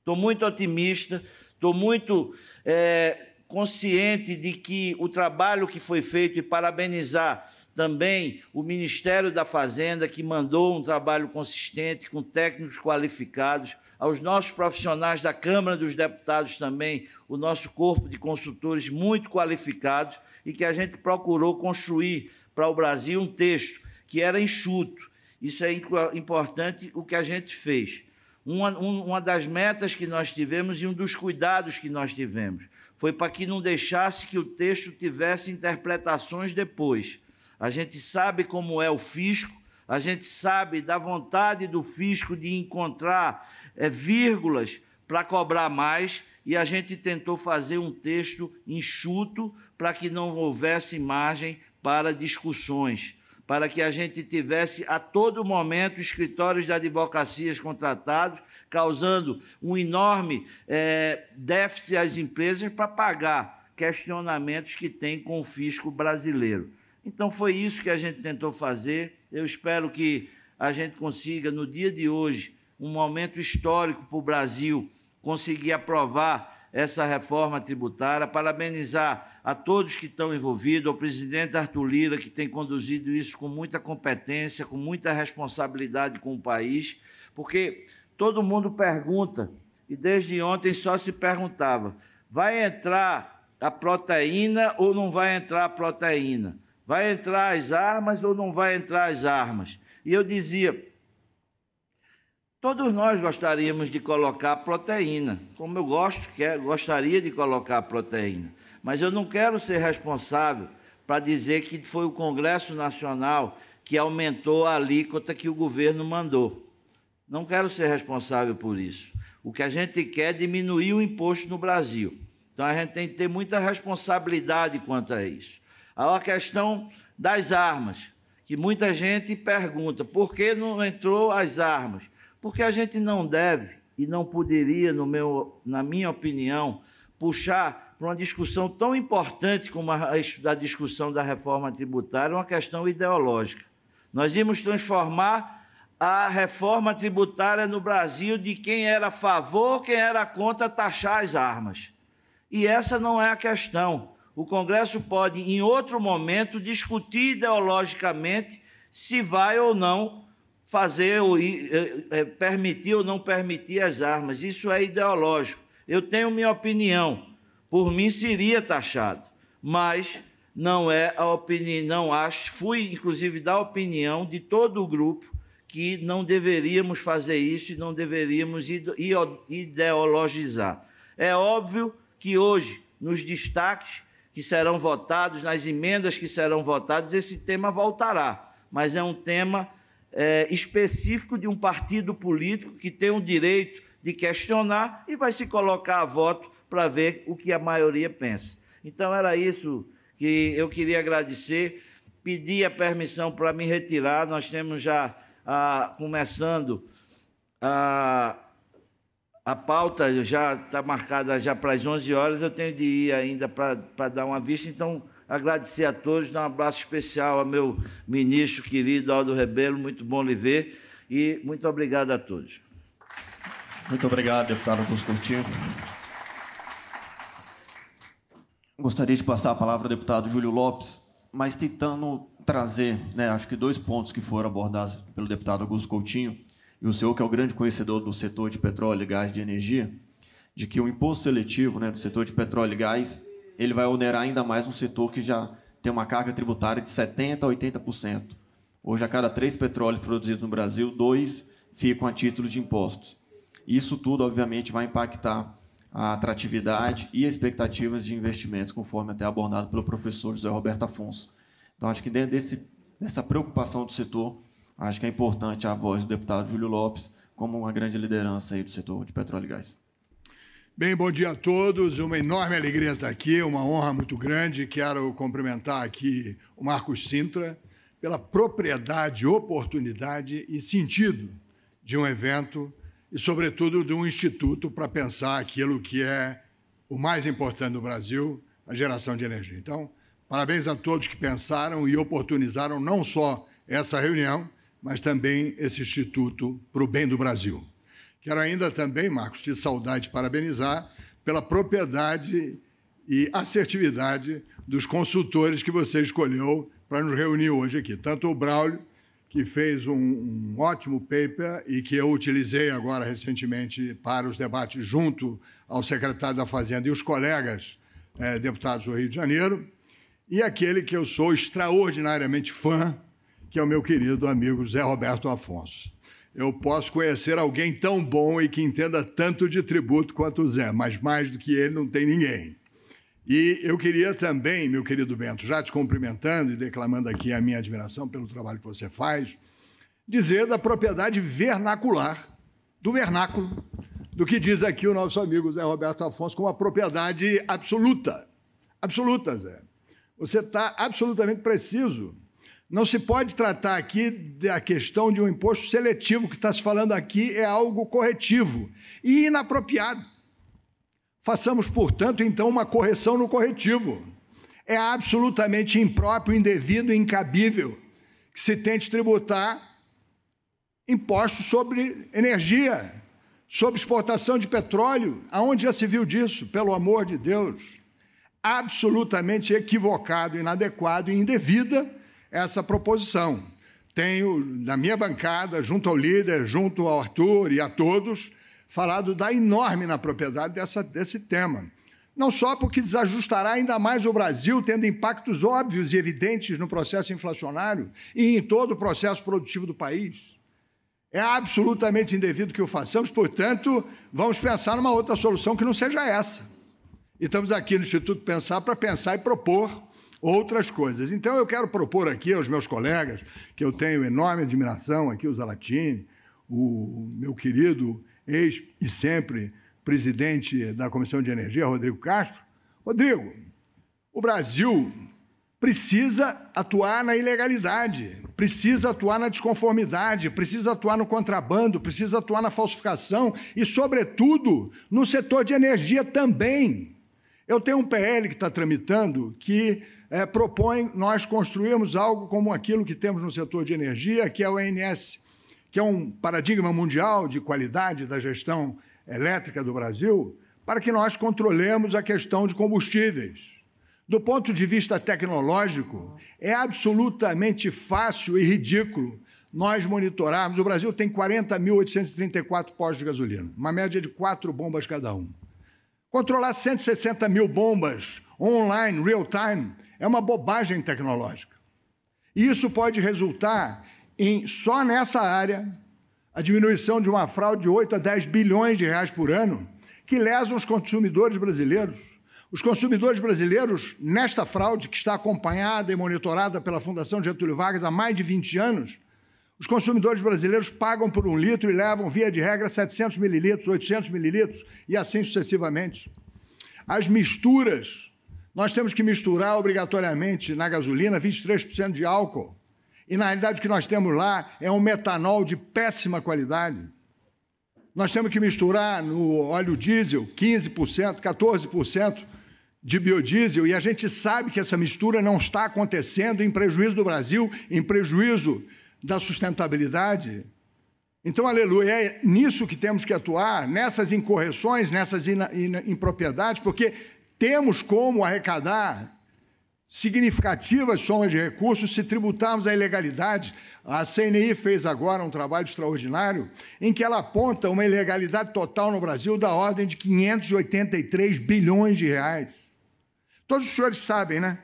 Estou muito otimista, estou muito é, consciente de que o trabalho que foi feito e parabenizar também o Ministério da Fazenda, que mandou um trabalho consistente, com técnicos qualificados, aos nossos profissionais da Câmara dos Deputados também, o nosso corpo de consultores muito qualificados e que a gente procurou construir para o Brasil um texto que era enxuto. Isso é importante o que a gente fez. Uma, uma das metas que nós tivemos e um dos cuidados que nós tivemos foi para que não deixasse que o texto tivesse interpretações depois. A gente sabe como é o fisco, a gente sabe da vontade do fisco de encontrar é, vírgulas para cobrar mais e a gente tentou fazer um texto enxuto para que não houvesse margem para discussões, para que a gente tivesse a todo momento escritórios de advocacias contratados, causando um enorme é, déficit às empresas para pagar questionamentos que tem com o fisco brasileiro. Então foi isso que a gente tentou fazer. Eu espero que a gente consiga, no dia de hoje, um momento histórico para o Brasil conseguir aprovar essa reforma tributária, parabenizar a todos que estão envolvidos, ao presidente Arthur Lira, que tem conduzido isso com muita competência, com muita responsabilidade com o país, porque todo mundo pergunta, e desde ontem só se perguntava: vai entrar a proteína ou não vai entrar a proteína? Vai entrar as armas ou não vai entrar as armas? E eu dizia, Todos nós gostaríamos de colocar proteína, como eu gosto, quer, gostaria de colocar proteína, mas eu não quero ser responsável para dizer que foi o Congresso Nacional que aumentou a alíquota que o governo mandou. Não quero ser responsável por isso. O que a gente quer é diminuir o imposto no Brasil. Então a gente tem que ter muita responsabilidade quanto a isso. A questão das armas, que muita gente pergunta: por que não entrou as armas? Porque a gente não deve e não poderia, no meu, na minha opinião, puxar para uma discussão tão importante como a, a discussão da reforma tributária uma questão ideológica. Nós íamos transformar a reforma tributária no Brasil de quem era a favor, quem era contra taxar as armas. E essa não é a questão. O Congresso pode, em outro momento, discutir ideologicamente se vai ou não fazer ou é, permitir ou não permitir as armas. Isso é ideológico. Eu tenho minha opinião. Por mim seria taxado, mas não é a opinião, não acho. Fui inclusive da opinião de todo o grupo que não deveríamos fazer isso e não deveríamos ideologizar. É óbvio que hoje, nos destaques que serão votados, nas emendas que serão votadas, esse tema voltará, mas é um tema é, específico de um partido político que tem o direito de questionar e vai se colocar a voto para ver o que a maioria pensa. Então, era isso que eu queria agradecer, pedir a permissão para me retirar. Nós temos já ah, começando a, a pauta, já está marcada já para as 11 horas. Eu tenho de ir ainda para dar uma vista, então agradecer a todos, dar um abraço especial ao meu ministro querido Aldo Rebelo, muito bom lhe ver, e muito obrigado a todos. Muito obrigado, deputado Augusto Coutinho. Gostaria de passar a palavra ao deputado Júlio Lopes, mas tentando trazer, né, acho que dois pontos que foram abordados pelo deputado Augusto Coutinho, e o senhor, que é o grande conhecedor do setor de petróleo, gás e de energia, de que o imposto seletivo né, do setor de petróleo e gás ele vai onerar ainda mais um setor que já tem uma carga tributária de 70% a 80%. Hoje, a cada três petróleos produzidos no Brasil, dois ficam a título de impostos. Isso tudo, obviamente, vai impactar a atratividade e expectativas de investimentos, conforme até abordado pelo professor José Roberto Afonso. Então, acho que dentro desse, dessa preocupação do setor, acho que é importante a voz do deputado Júlio Lopes como uma grande liderança aí do setor de petróleo e gás. Bem, bom dia a todos. Uma enorme alegria estar aqui, uma honra muito grande. Quero cumprimentar aqui o Marcos Sintra pela propriedade, oportunidade e sentido de um evento e, sobretudo, de um instituto para pensar aquilo que é o mais importante no Brasil, a geração de energia. Então, parabéns a todos que pensaram e oportunizaram não só essa reunião, mas também esse instituto para o bem do Brasil. Quero ainda também, Marcos, te saudar e parabenizar pela propriedade e assertividade dos consultores que você escolheu para nos reunir hoje aqui. Tanto o Braulio, que fez um, um, ótimo paper e que eu utilizei agora recentemente para os debates junto ao secretário da Fazenda e os colegas é, deputados do Rio de Janeiro, e aquele que eu sou extraordinariamente fã, que é o meu querido amigo Zé Roberto Afonso eu posso conhecer alguém tão bom e que entenda tanto de tributo quanto o Zé, mas mais do que ele não tem ninguém. E eu queria também, meu querido Bento, já te cumprimentando e declamando aqui a minha admiração pelo trabalho que você faz, dizer da propriedade vernacular, do vernáculo, do que diz aqui o nosso amigo Zé Roberto Afonso, como uma propriedade absoluta. Absoluta, Zé. Você está absolutamente preciso não se pode tratar aqui da questão de um imposto seletivo, que está se falando aqui é algo corretivo e inapropriado. Façamos, portanto, então, uma correção no corretivo. É absolutamente impróprio, indevido incabível que se tente tributar impostos sobre energia, sobre exportação de petróleo. Aonde já se viu disso? Pelo amor de Deus. Absolutamente equivocado, inadequado e indevida essa proposição. Tenho, na minha bancada, junto ao líder, junto ao Arthur e a todos, falado da enorme na propriedade dessa, desse tema. Não só porque desajustará ainda mais o Brasil, tendo impactos óbvios e evidentes no processo inflacionário e em todo o processo produtivo do país. É absolutamente indevido que o façamos, portanto, vamos pensar numa outra solução que não seja essa. E estamos aqui no Instituto Pensar para pensar e propor outras coisas. Então, eu quero propor aqui aos meus colegas, que eu tenho enorme admiração, aqui o Zalatini, o meu querido ex e sempre presidente da Comissão de Energia, Rodrigo Castro. Rodrigo, o Brasil precisa atuar na ilegalidade, precisa atuar na desconformidade, precisa atuar no contrabando, precisa atuar na falsificação e, sobretudo, no setor de energia também. Eu tenho um PL que está tramitando que é, propõe nós construirmos algo como aquilo que temos no setor de energia, que é o ENS, que é um paradigma mundial de qualidade da gestão elétrica do Brasil, para que nós controlemos a questão de combustíveis. Do ponto de vista tecnológico, é absolutamente fácil e ridículo nós monitorarmos. O Brasil tem 40.834 postos de gasolina, uma média de quatro bombas cada um. Controlar 160 mil bombas online, real time, é uma bobagem tecnológica. E isso pode resultar em, só nessa área, a diminuição de uma fraude de 8 a 10 bilhões de reais por ano, que lesam os consumidores brasileiros. Os consumidores brasileiros, nesta fraude, que está acompanhada e monitorada pela Fundação Getúlio Vargas há mais de 20 anos, os consumidores brasileiros pagam por um litro e levam, via de regra, 700 mililitros, 800 mililitros e assim sucessivamente. As misturas Nós temos que misturar obrigatoriamente na gasolina 23% de álcool. E na realidade o que nós temos lá é um metanol de péssima qualidade. Nós temos que misturar no óleo diesel 15%, 14% de biodiesel, e a gente sabe que essa mistura não está acontecendo em prejuízo do Brasil, em prejuízo da sustentabilidade. Então, aleluia, é nisso que temos que atuar, nessas incorreções, nessas impropriedades, porque temos como arrecadar significativas somas de recursos se tributarmos a ilegalidade. A CNI fez agora um trabalho extraordinário em que ela aponta uma ilegalidade total no Brasil da ordem de 583 bilhões de reais. Todos os senhores sabem, né?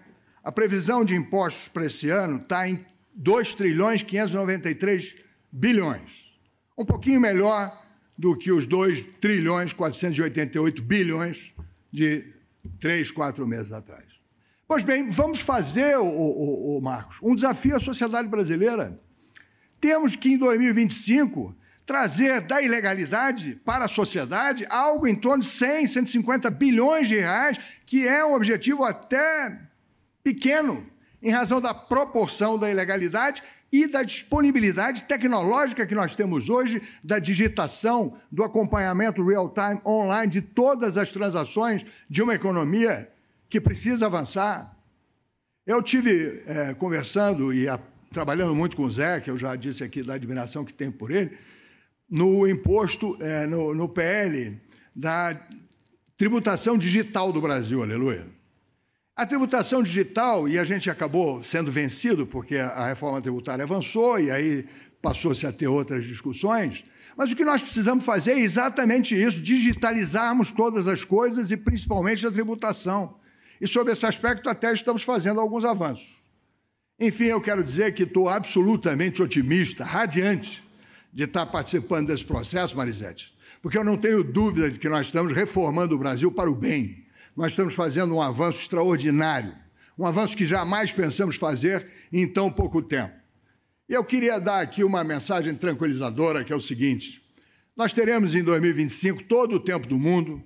A previsão de impostos para esse ano está em 2 trilhões 593 bilhões. Um pouquinho melhor do que os 2 trilhões 488 bilhões de três, quatro meses atrás. Pois bem, vamos fazer, o, o, o Marcos, um desafio à sociedade brasileira. Temos que, em 2025, trazer da ilegalidade para a sociedade algo em torno de 100, 150 bilhões de reais, que é um objetivo até pequeno, em razão da proporção da ilegalidade e da disponibilidade tecnológica que nós temos hoje, da digitação, do acompanhamento real-time online de todas as transações de uma economia que precisa avançar. Eu tive é, conversando e a, trabalhando muito com o Zé, que eu já disse aqui da admiração que tenho por ele, no imposto, é, no, no PL da tributação digital do Brasil, aleluia. A tributação digital, e a gente acabou sendo vencido, porque a reforma tributária avançou e aí passou-se a ter outras discussões, mas o que nós precisamos fazer é exatamente isso: digitalizarmos todas as coisas e principalmente a tributação. E sobre esse aspecto, até estamos fazendo alguns avanços. Enfim, eu quero dizer que estou absolutamente otimista, radiante, de estar participando desse processo, Marisete, porque eu não tenho dúvida de que nós estamos reformando o Brasil para o bem. Nós estamos fazendo um avanço extraordinário, um avanço que jamais pensamos fazer em tão pouco tempo. E eu queria dar aqui uma mensagem tranquilizadora, que é o seguinte: nós teremos em 2025 todo o tempo do mundo,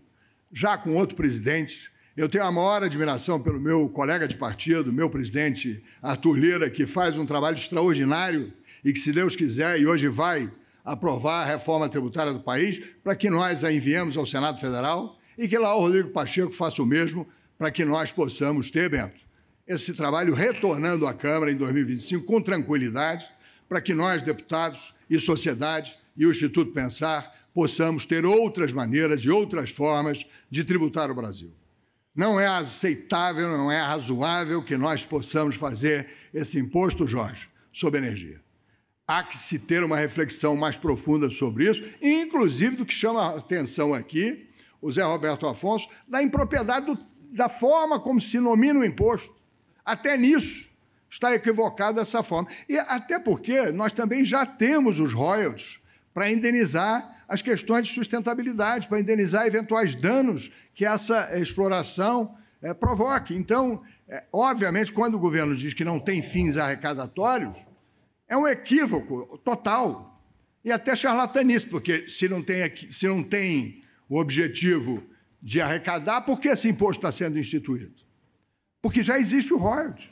já com outro presidente, eu tenho a maior admiração pelo meu colega de partido, meu presidente Arthur Lira, que faz um trabalho extraordinário e que, se Deus quiser, e hoje vai aprovar a reforma tributária do país, para que nós a enviemos ao Senado Federal e que lá o Rodrigo Pacheco faça o mesmo para que nós possamos ter, Bento, esse trabalho retornando à Câmara em 2025 com tranquilidade, para que nós, deputados e sociedade e o Instituto Pensar, possamos ter outras maneiras e outras formas de tributar o Brasil. Não é aceitável, não é razoável que nós possamos fazer esse imposto, Jorge, sobre energia. Há que se ter uma reflexão mais profunda sobre isso, inclusive do que chama a atenção aqui, o Zé Roberto Afonso, da impropriedade do, da forma como se nomina o imposto. Até nisso está equivocado dessa forma. E até porque nós também já temos os royalties para indenizar as questões de sustentabilidade, para indenizar eventuais danos que essa exploração é, provoque. Então, é, obviamente, quando o governo diz que não tem fins arrecadatórios, é um equívoco total e até charlatanice, porque se não tem, se não tem o objetivo de arrecadar, por que esse imposto está sendo instituído? Porque já existe o royalties.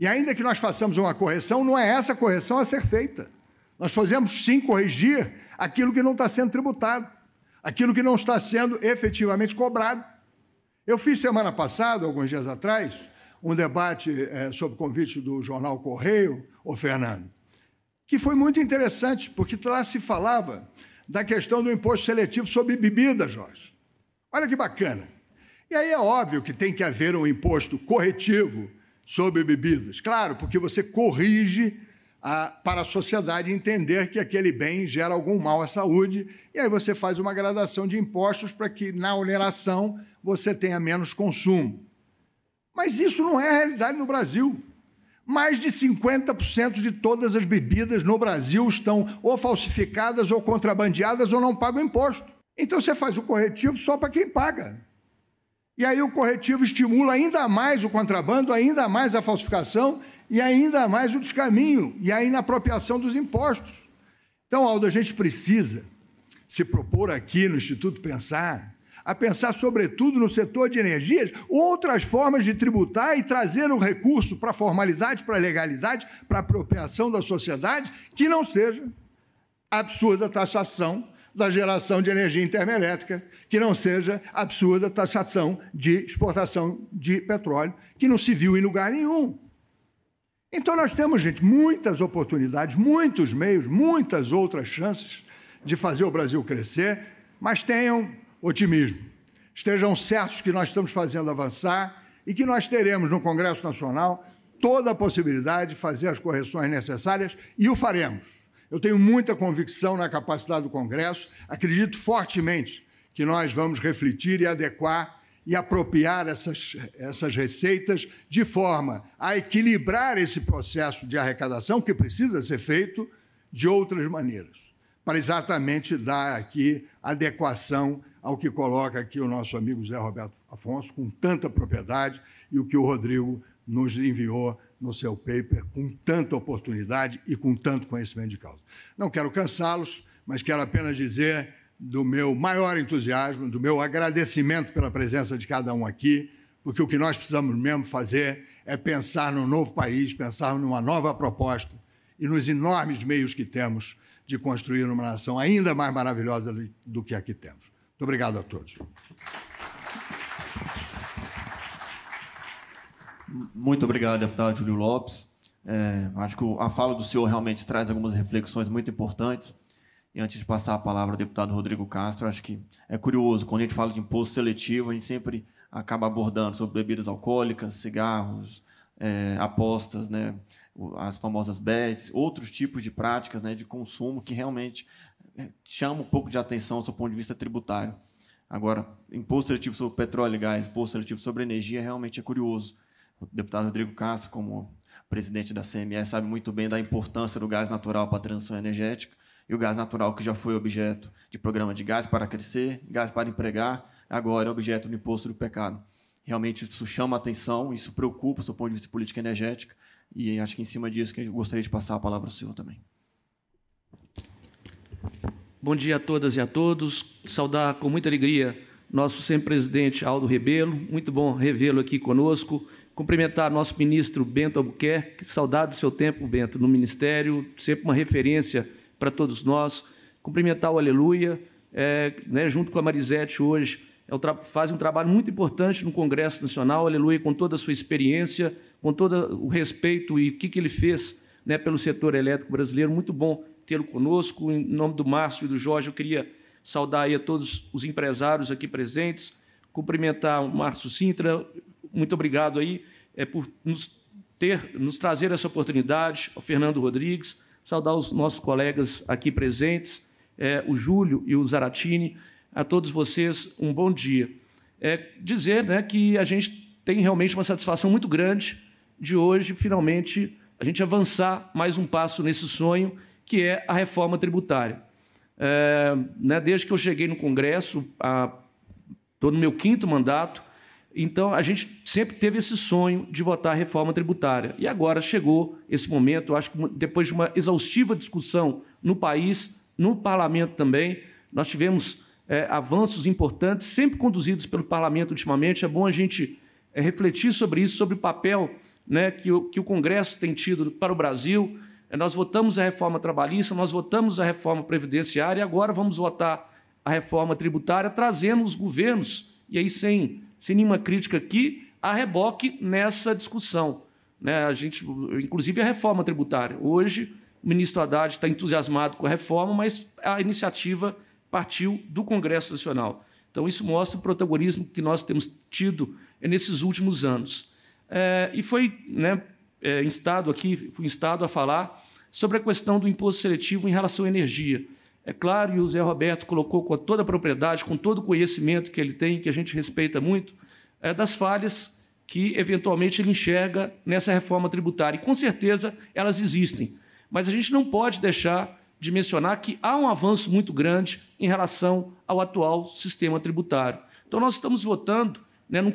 E ainda que nós façamos uma correção, não é essa correção a ser feita. Nós fazemos sim corrigir aquilo que não está sendo tributado, aquilo que não está sendo efetivamente cobrado. Eu fiz semana passada, alguns dias atrás, um debate é, sob convite do jornal Correio, o Fernando, que foi muito interessante, porque lá se falava da questão do imposto seletivo sobre bebida, Jorge. Olha que bacana. E aí é óbvio que tem que haver um imposto corretivo sobre bebidas. Claro, porque você corrige a, para a sociedade entender que aquele bem gera algum mal à saúde, e aí você faz uma gradação de impostos para que na oneração você tenha menos consumo. Mas isso não é a realidade no Brasil. Mais de 50% de todas as bebidas no Brasil estão ou falsificadas ou contrabandeadas ou não pagam imposto. Então você faz o corretivo só para quem paga. E aí o corretivo estimula ainda mais o contrabando, ainda mais a falsificação e ainda mais o descaminho e a inapropriação dos impostos. Então, Aldo, a gente precisa se propor aqui no Instituto Pensar a pensar, sobretudo, no setor de energias, outras formas de tributar e trazer o recurso para a formalidade, para a legalidade, para a apropriação da sociedade, que não seja absurda taxação da geração de energia termoelétrica, que não seja absurda taxação de exportação de petróleo, que não se viu em lugar nenhum. Então, nós temos, gente, muitas oportunidades, muitos meios, muitas outras chances de fazer o Brasil crescer, mas tenham otimismo. Estejam certos que nós estamos fazendo avançar e que nós teremos no Congresso Nacional toda a possibilidade de fazer as correções necessárias e o faremos. Eu tenho muita convicção na capacidade do Congresso, acredito fortemente que nós vamos refletir e adequar e apropriar essas, essas receitas de forma a equilibrar esse processo de arrecadação, que precisa ser feito de outras maneiras, para exatamente dar aqui adequação ao que coloca aqui o nosso amigo Zé Roberto Afonso, com tanta propriedade, e o que o Rodrigo nos enviou no seu paper com tanta oportunidade e com tanto conhecimento de causa. Não quero cansá-los, mas quero apenas dizer do meu maior entusiasmo, do meu agradecimento pela presença de cada um aqui, porque o que nós precisamos mesmo fazer é pensar num novo país, pensar numa nova proposta e nos enormes meios que temos de construir uma nação ainda mais maravilhosa do que a que temos. Muito obrigado a todos. Muito obrigado, deputado Júlio Lopes. É, acho que a fala do senhor realmente traz algumas reflexões muito importantes. E antes de passar a palavra ao deputado Rodrigo Castro, acho que é curioso, quando a gente fala de imposto seletivo, a gente sempre acaba abordando sobre bebidas alcoólicas, cigarros, é, apostas, né, as famosas bets, outros tipos de práticas né, de consumo que realmente chama um pouco de atenção do ponto de vista tributário. Agora, imposto seletivo sobre petróleo e gás, imposto seletivo sobre energia, realmente é curioso. O deputado Rodrigo Castro, como presidente da CME, sabe muito bem da importância do gás natural para a transição energética e o gás natural que já foi objeto de programa de gás para crescer, gás para empregar, agora é objeto do imposto do pecado. Realmente isso chama atenção, isso preocupa do ponto de vista política energética e acho que em cima disso que eu gostaria de passar a palavra ao senhor também. Bom dia a todas e a todos. Saudar com muita alegria nosso sempre presidente Aldo Rebelo. Muito bom revê-lo aqui conosco. Cumprimentar nosso ministro Bento Albuquerque. Saudade do seu tempo, Bento, no ministério. Sempre uma referência para todos nós. Cumprimentar o Aleluia, é, né, junto com a Marisete hoje. É faz um trabalho muito importante no Congresso Nacional, Aleluia, com toda a sua experiência, com todo o respeito e o que, que ele fez né, pelo setor elétrico brasileiro. Muito bom tê-lo conosco. Em nome do Márcio e do Jorge, eu queria saudar aí a todos os empresários aqui presentes, cumprimentar o Márcio Sintra, muito obrigado aí é, por nos ter, nos trazer essa oportunidade, ao Fernando Rodrigues, saudar os nossos colegas aqui presentes, é, o Júlio e o Zaratini, a todos vocês um bom dia. É, dizer né, que a gente tem realmente uma satisfação muito grande de hoje, finalmente, a gente avançar mais um passo nesse sonho que é a reforma tributária. É, né, desde que eu cheguei no Congresso, estou no meu quinto mandato, então a gente sempre teve esse sonho de votar a reforma tributária. E agora chegou esse momento, acho que depois de uma exaustiva discussão no país, no parlamento também, nós tivemos é, avanços importantes, sempre conduzidos pelo parlamento ultimamente. É bom a gente é, refletir sobre isso, sobre o papel né, que, o, que o Congresso tem tido para o Brasil nós votamos a reforma trabalhista, nós votamos a reforma previdenciária e agora vamos votar a reforma tributária, trazendo os governos, e aí sem, sem nenhuma crítica aqui, a reboque nessa discussão. Né? A gente, inclusive a reforma tributária. Hoje, o ministro Haddad está entusiasmado com a reforma, mas a iniciativa partiu do Congresso Nacional. Então, isso mostra o protagonismo que nós temos tido nesses últimos anos. É, e foi né, é, instado aqui, fui instado a falar sobre a questão do imposto seletivo em relação à energia. É claro, e o Zé Roberto colocou com toda a propriedade, com todo o conhecimento que ele tem, que a gente respeita muito, é, das falhas que eventualmente ele enxerga nessa reforma tributária. E com certeza elas existem. Mas a gente não pode deixar de mencionar que há um avanço muito grande em relação ao atual sistema tributário. Então, nós estamos votando né, num,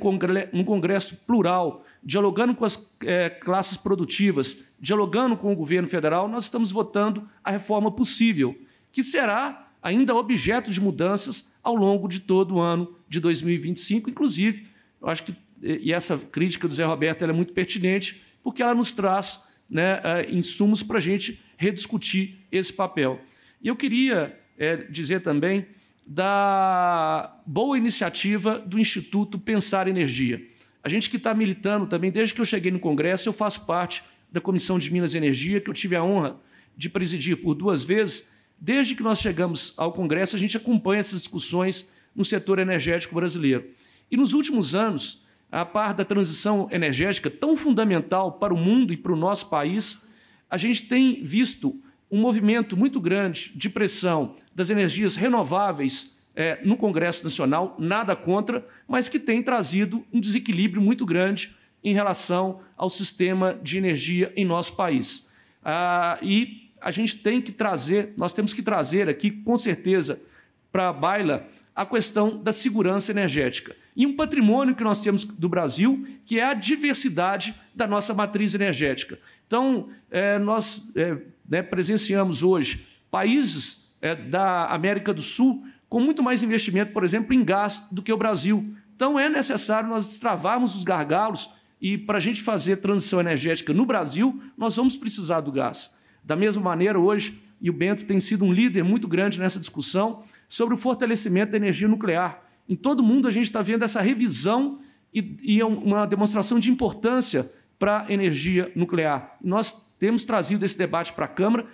congresso, plural, dialogando com as é, classes produtivas, dialogando com o governo federal, nós estamos votando a reforma possível, que será ainda objeto de mudanças ao longo de todo o ano de 2025, inclusive, eu acho que, e essa crítica do Zé Roberto é muito pertinente, porque ela nos traz né, eh, insumos para a gente rediscutir esse papel. E eu queria é, dizer também da boa iniciativa do Instituto Pensar Energia. A gente que está militando também, desde que eu cheguei no Congresso, eu faço parte da Comissão de Minas e Energia, que eu tive a honra de presidir por duas vezes. Desde que nós chegamos ao Congresso, a gente acompanha essas discussões no setor energético brasileiro. E nos últimos anos, a par da transição energética tão fundamental para o mundo e para o nosso país, a gente tem visto um movimento muito grande de pressão das energias renováveis é, no Congresso Nacional, nada contra, mas que tem trazido um desequilíbrio muito grande em relação ao sistema de energia em nosso país. Ah, e a gente tem que trazer, nós temos que trazer aqui, com certeza, para a baila a questão da segurança energética. E um patrimônio que nós temos do Brasil, que é a diversidade da nossa matriz energética. Então, é, nós é, né, presenciamos hoje países é, da América do Sul com muito mais investimento, por exemplo, em gás do que o Brasil. Então, é necessário nós destravarmos os gargalos e, para a gente fazer transição energética no Brasil, nós vamos precisar do gás. Da mesma maneira, hoje, e o Bento tem sido um líder muito grande nessa discussão sobre o fortalecimento da energia nuclear. Em todo o mundo, a gente está vendo essa revisão e, é uma demonstração de importância para a energia nuclear. Nós temos trazido esse debate para a Câmara,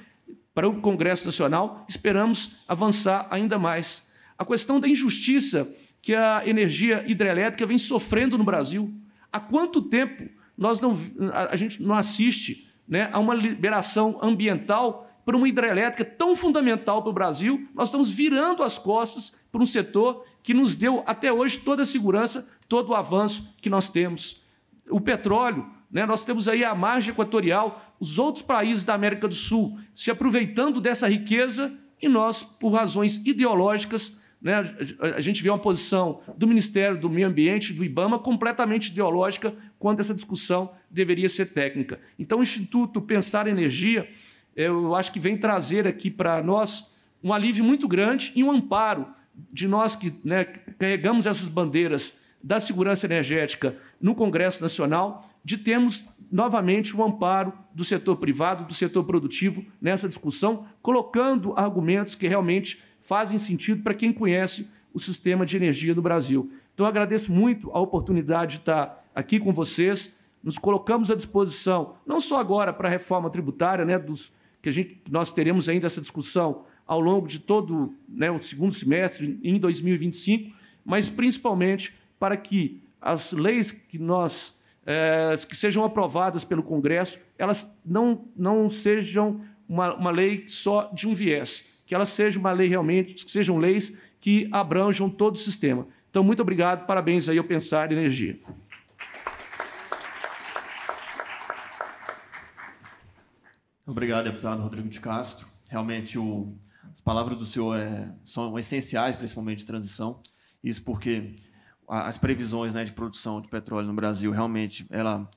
para o Congresso Nacional, esperamos avançar ainda mais. A questão da injustiça que a energia hidrelétrica vem sofrendo no Brasil. Há quanto tempo nós não, a gente não assiste né, a uma liberação ambiental para uma hidrelétrica tão fundamental para o Brasil? Nós estamos virando as costas para um setor que nos deu até hoje toda a segurança, todo o avanço que nós temos. O petróleo, né? Nós temos aí a margem equatorial, os outros países da América do Sul se aproveitando dessa riqueza e nós, por razões ideológicas, né, a gente vê uma posição do Ministério do Meio Ambiente, do IBAMA, completamente ideológica, quando essa discussão deveria ser técnica. Então, o Instituto Pensar Energia, eu acho que vem trazer aqui para nós um alívio muito grande e um amparo de nós que né, carregamos essas bandeiras da segurança energética no Congresso Nacional, de termos novamente o amparo do setor privado, do setor produtivo nessa discussão, colocando argumentos que realmente fazem sentido para quem conhece o sistema de energia do Brasil. Então, agradeço muito a oportunidade de estar aqui com vocês. Nos colocamos à disposição, não só agora para a reforma tributária, né, dos, que a gente, nós teremos ainda essa discussão ao longo de todo né, o segundo semestre, em 2025, mas principalmente para que as leis que nós é, que sejam aprovadas pelo Congresso, elas não, não sejam uma, uma lei só de um viés, que elas sejam uma lei realmente, que sejam leis que abranjam todo o sistema. Então, muito obrigado, parabéns aí ao Pensar Energia. Obrigado, deputado Rodrigo de Castro. Realmente, o, as palavras do senhor é, são essenciais, principalmente de transição. Isso porque as previsões né, de produção de petróleo no Brasil realmente ela,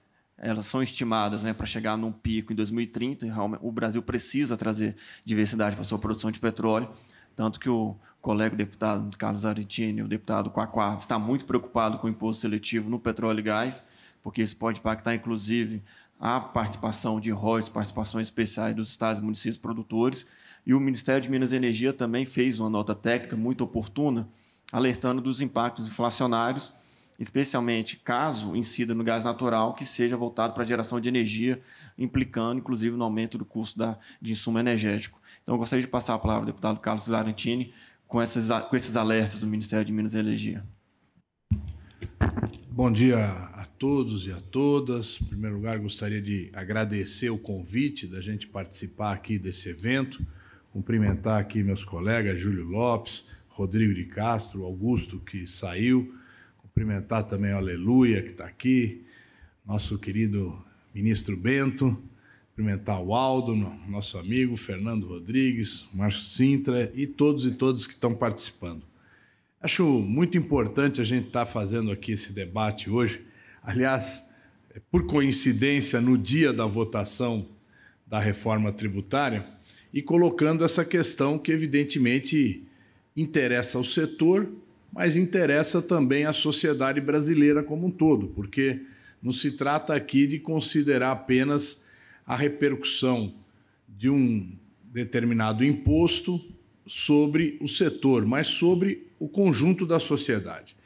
elas são estimadas né, para chegar num pico em 2030. O Brasil precisa trazer diversidade para sua produção de petróleo. Tanto que o colega deputado Carlos Aretini, o deputado Quaquá, está muito preocupado com o imposto seletivo no petróleo e gás, porque isso pode impactar, inclusive, a participação de royalties, participações especiais dos estados e municípios produtores. E o Ministério de Minas e Energia também fez uma nota técnica muito oportuna, alertando dos impactos inflacionários, especialmente caso incida no gás natural, que seja voltado para a geração de energia, implicando, inclusive, no aumento do custo da, de insumo energético. Então, eu gostaria de passar a palavra ao deputado Carlos Zarantini com, essas, com esses alertas do Ministério de Minas e Energia. Bom dia a todos e a todas. Em primeiro lugar, gostaria de agradecer o convite da gente participar aqui desse evento, cumprimentar aqui meus colegas Júlio Lopes, Rodrigo de Castro, Augusto, que saiu, cumprimentar também o Aleluia, que está aqui, nosso querido ministro Bento, cumprimentar o Aldo, nosso amigo Fernando Rodrigues, Márcio Sintra e todos e todas que estão participando. Acho muito importante a gente estar tá fazendo aqui esse debate hoje. Aliás, por coincidência, no dia da votação da reforma tributária, e colocando essa questão que, evidentemente, interessa ao setor, mas interessa também à sociedade brasileira como um todo, porque não se trata aqui de considerar apenas a repercussão de um determinado imposto sobre o setor, mas sobre o conjunto da sociedade.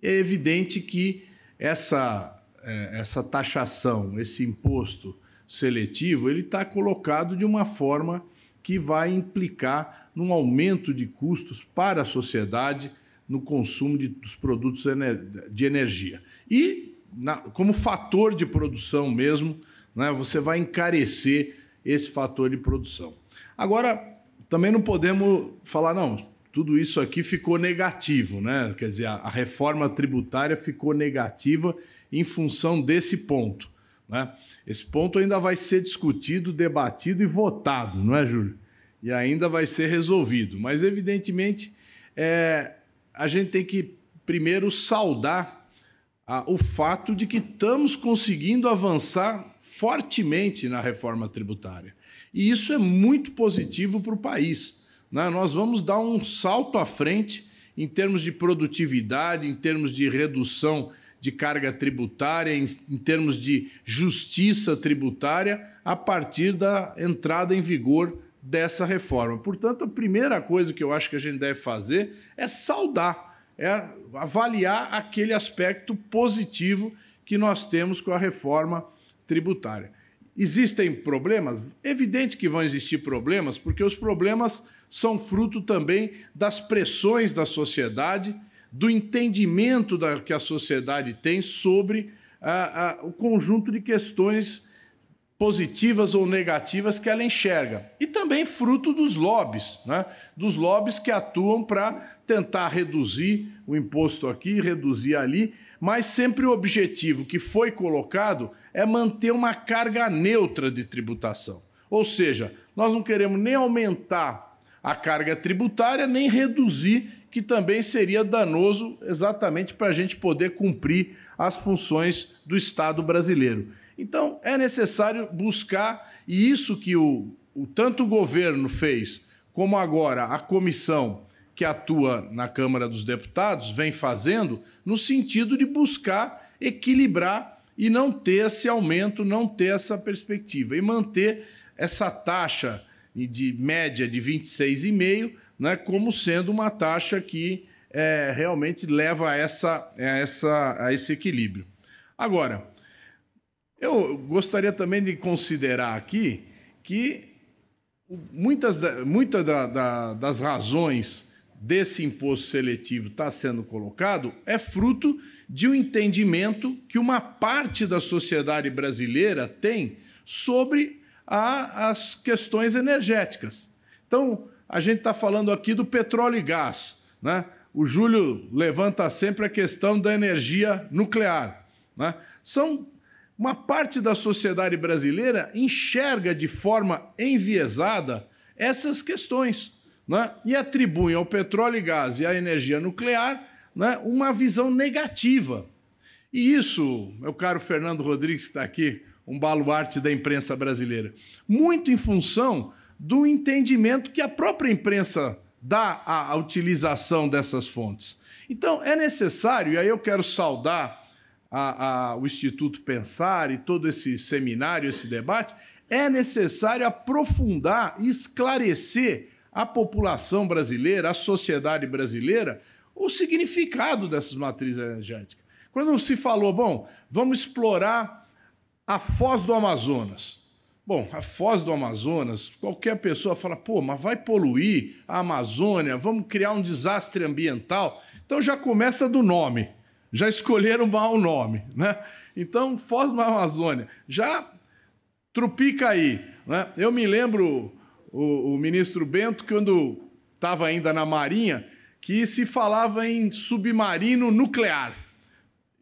É evidente que essa, é, essa taxação, esse imposto seletivo, ele está colocado de uma forma que vai implicar num aumento de custos para a sociedade no consumo de, dos produtos de energia. E, na, como fator de produção mesmo, né, você vai encarecer esse fator de produção. Agora, também não podemos falar, não, tudo isso aqui ficou negativo, né? Quer dizer, a, a reforma tributária ficou negativa em função desse ponto. Né? Esse ponto ainda vai ser discutido, debatido e votado, não é, Júlio? E ainda vai ser resolvido. Mas, evidentemente, é, a gente tem que primeiro saudar o fato de que estamos conseguindo avançar fortemente na reforma tributária. E isso é muito positivo para o país. Né? Nós vamos dar um salto à frente em termos de produtividade, em termos de redução de carga tributária, em, em, termos de justiça tributária, a partir da entrada em vigor dessa reforma. Portanto, a primeira coisa que eu acho que a gente deve fazer é saudar, é avaliar aquele aspecto positivo que nós temos com a reforma tributária. Existem problemas? Evidente que vão existir problemas, porque os problemas são fruto também das pressões da sociedade, do entendimento da, que a sociedade tem sobre o conjunto de questões positivas ou negativas que ela enxerga. E também fruto dos lobbies, né? dos lobbies que atuam para tentar reduzir o imposto aqui, reduzir ali, mas sempre o objetivo que foi colocado é manter uma carga neutra de tributação. Ou seja, nós não queremos nem aumentar a carga tributária, nem reduzir, que também seria danoso exatamente para a gente poder cumprir as funções do Estado brasileiro. Então, é necessário buscar, e isso que o, o tanto o governo fez, como agora a comissão que atua na Câmara dos Deputados vem fazendo, no sentido de buscar equilibrar e não ter esse aumento, não ter essa perspectiva, e manter essa taxa de média de 26,5% né, como sendo uma taxa que é, realmente leva a, essa, a, essa, a esse equilíbrio. Agora, eu gostaria também de considerar aqui que muitas, muitas da, da, das razões desse imposto seletivo está sendo colocado é fruto de um entendimento que uma parte da sociedade brasileira tem sobre a, as questões energéticas. Então, a gente está falando aqui do petróleo e gás. Né? O Júlio levanta sempre a questão da energia nuclear. Né? São uma parte da sociedade brasileira enxerga de forma enviesada essas questões né? e atribuem ao petróleo e gás e à energia nuclear né, uma visão negativa. E isso, meu caro Fernando Rodrigues, está aqui, um baluarte da imprensa brasileira, muito em função do entendimento que a própria imprensa dá à utilização dessas fontes. Então, é necessário, e aí eu quero saudar a, a, o Instituto Pensar e todo esse seminário, esse debate, é necessário aprofundar e esclarecer à população brasileira, à sociedade brasileira, o significado dessas matrizes energéticas. Quando se falou, bom, vamos explorar a foz do Amazonas. Bom, a foz do Amazonas, qualquer pessoa fala, pô, mas vai poluir a Amazônia, vamos criar um desastre ambiental. Então já começa do nome, já escolheram mal o nome, né? Então, Foz da Amazônia, já trupica aí. Né? Eu me lembro, o, o ministro Bento, quando estava ainda na Marinha, que se falava em submarino nuclear.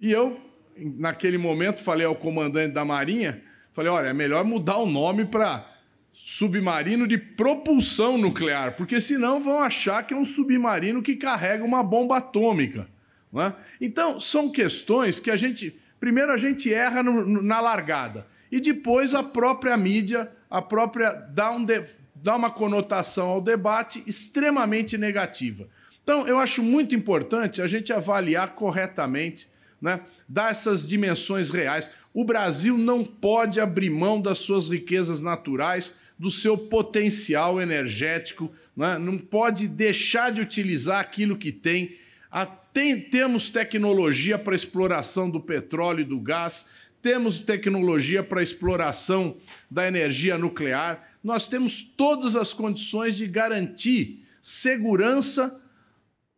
E eu, naquele momento, falei ao comandante da Marinha, Falei, olha, é melhor mudar o nome para submarino de propulsão nuclear, porque senão vão achar que é um submarino que carrega uma bomba atômica. É? Então, são questões que a gente. Primeiro, a gente erra no, na largada, e depois a própria mídia, a própria. dá um, de, dá uma conotação ao debate extremamente negativa. Então, eu acho muito importante a gente avaliar corretamente, né, dar essas dimensões reais. O Brasil não pode abrir mão das suas riquezas naturais, do seu potencial energético, né, não pode deixar de utilizar aquilo que tem. Tem temos tecnologia para exploração do petróleo e do gás, temos tecnologia para exploração da energia nuclear, nós temos todas as condições de garantir segurança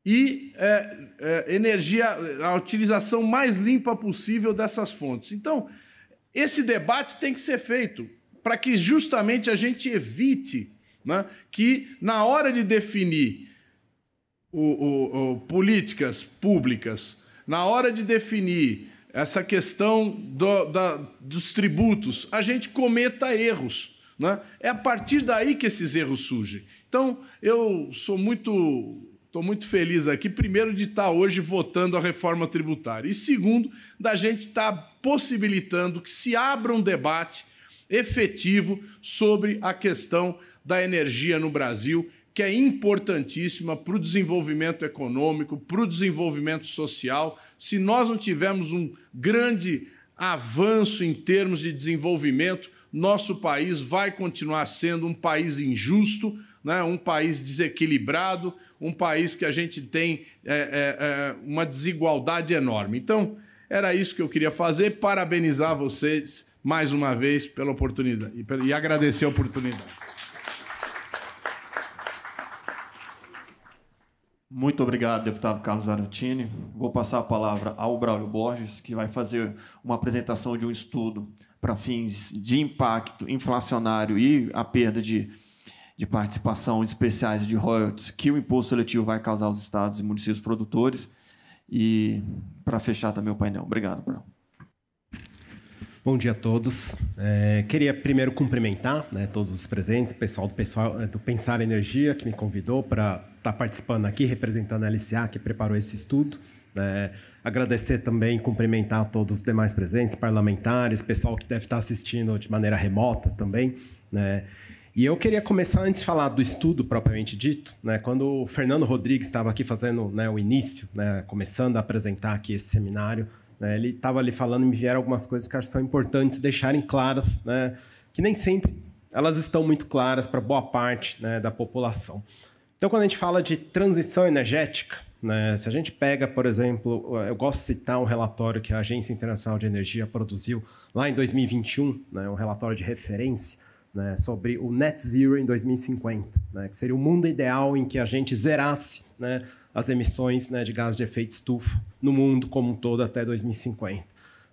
e é, é, energia, a utilização mais limpa possível dessas fontes. Então, esse debate tem que ser feito para que justamente a gente evite né, que, na hora de definir o, o, o, políticas públicas, na hora de definir essa questão do, da, dos tributos, a gente cometa erros. Né? É a partir daí que esses erros surgem. Então, eu sou muito. Estou muito feliz aqui, primeiro, de estar hoje votando a reforma tributária, e segundo, da gente estar possibilitando que se abra um debate efetivo sobre a questão da energia no Brasil que é importantíssima para o desenvolvimento econômico, para o desenvolvimento social. Se nós não tivermos um grande avanço em termos de desenvolvimento, nosso país vai continuar sendo um país injusto, né? um país desequilibrado, um país que a gente tem é, é, é, uma desigualdade enorme. Então, era isso que eu queria fazer, parabenizar vocês mais uma vez pela oportunidade e, e agradecer a oportunidade. Muito obrigado, deputado Carlos Arantini. Vou passar a palavra ao Braulio Borges, que vai fazer uma apresentação de um estudo para fins de impacto inflacionário e a perda de, de participação especiais de royalties que o imposto seletivo vai causar aos estados e municípios produtores. E para fechar também o painel. Obrigado, Braulio. Bom dia a todos. É, queria primeiro cumprimentar né, todos os presentes, o pessoal do, pessoal do Pensar Energia, que me convidou para estar tá participando aqui, representando a LCA, que preparou esse estudo. É, agradecer também, cumprimentar todos os demais presentes, parlamentares, pessoal que deve estar assistindo de maneira remota também. Né. E eu queria começar antes de falar do estudo propriamente dito, né, quando o Fernando Rodrigues estava aqui fazendo né, o início, né, começando a apresentar aqui esse seminário, né? Ele estava ali falando me vieram algumas coisas que acho que são importantes deixarem claras, né? que nem sempre elas estão muito claras para boa parte né, da população. Então, quando a gente fala de transição energética, né, se a gente pega, por exemplo, eu gosto de citar um relatório que a Agência Internacional de Energia produziu lá em 2021, né, um relatório de referência né, sobre o net zero em 2050, né, que seria o mundo ideal em que a gente zerasse né, as emissões né, de gás de efeito estufa no mundo como um todo até 2050.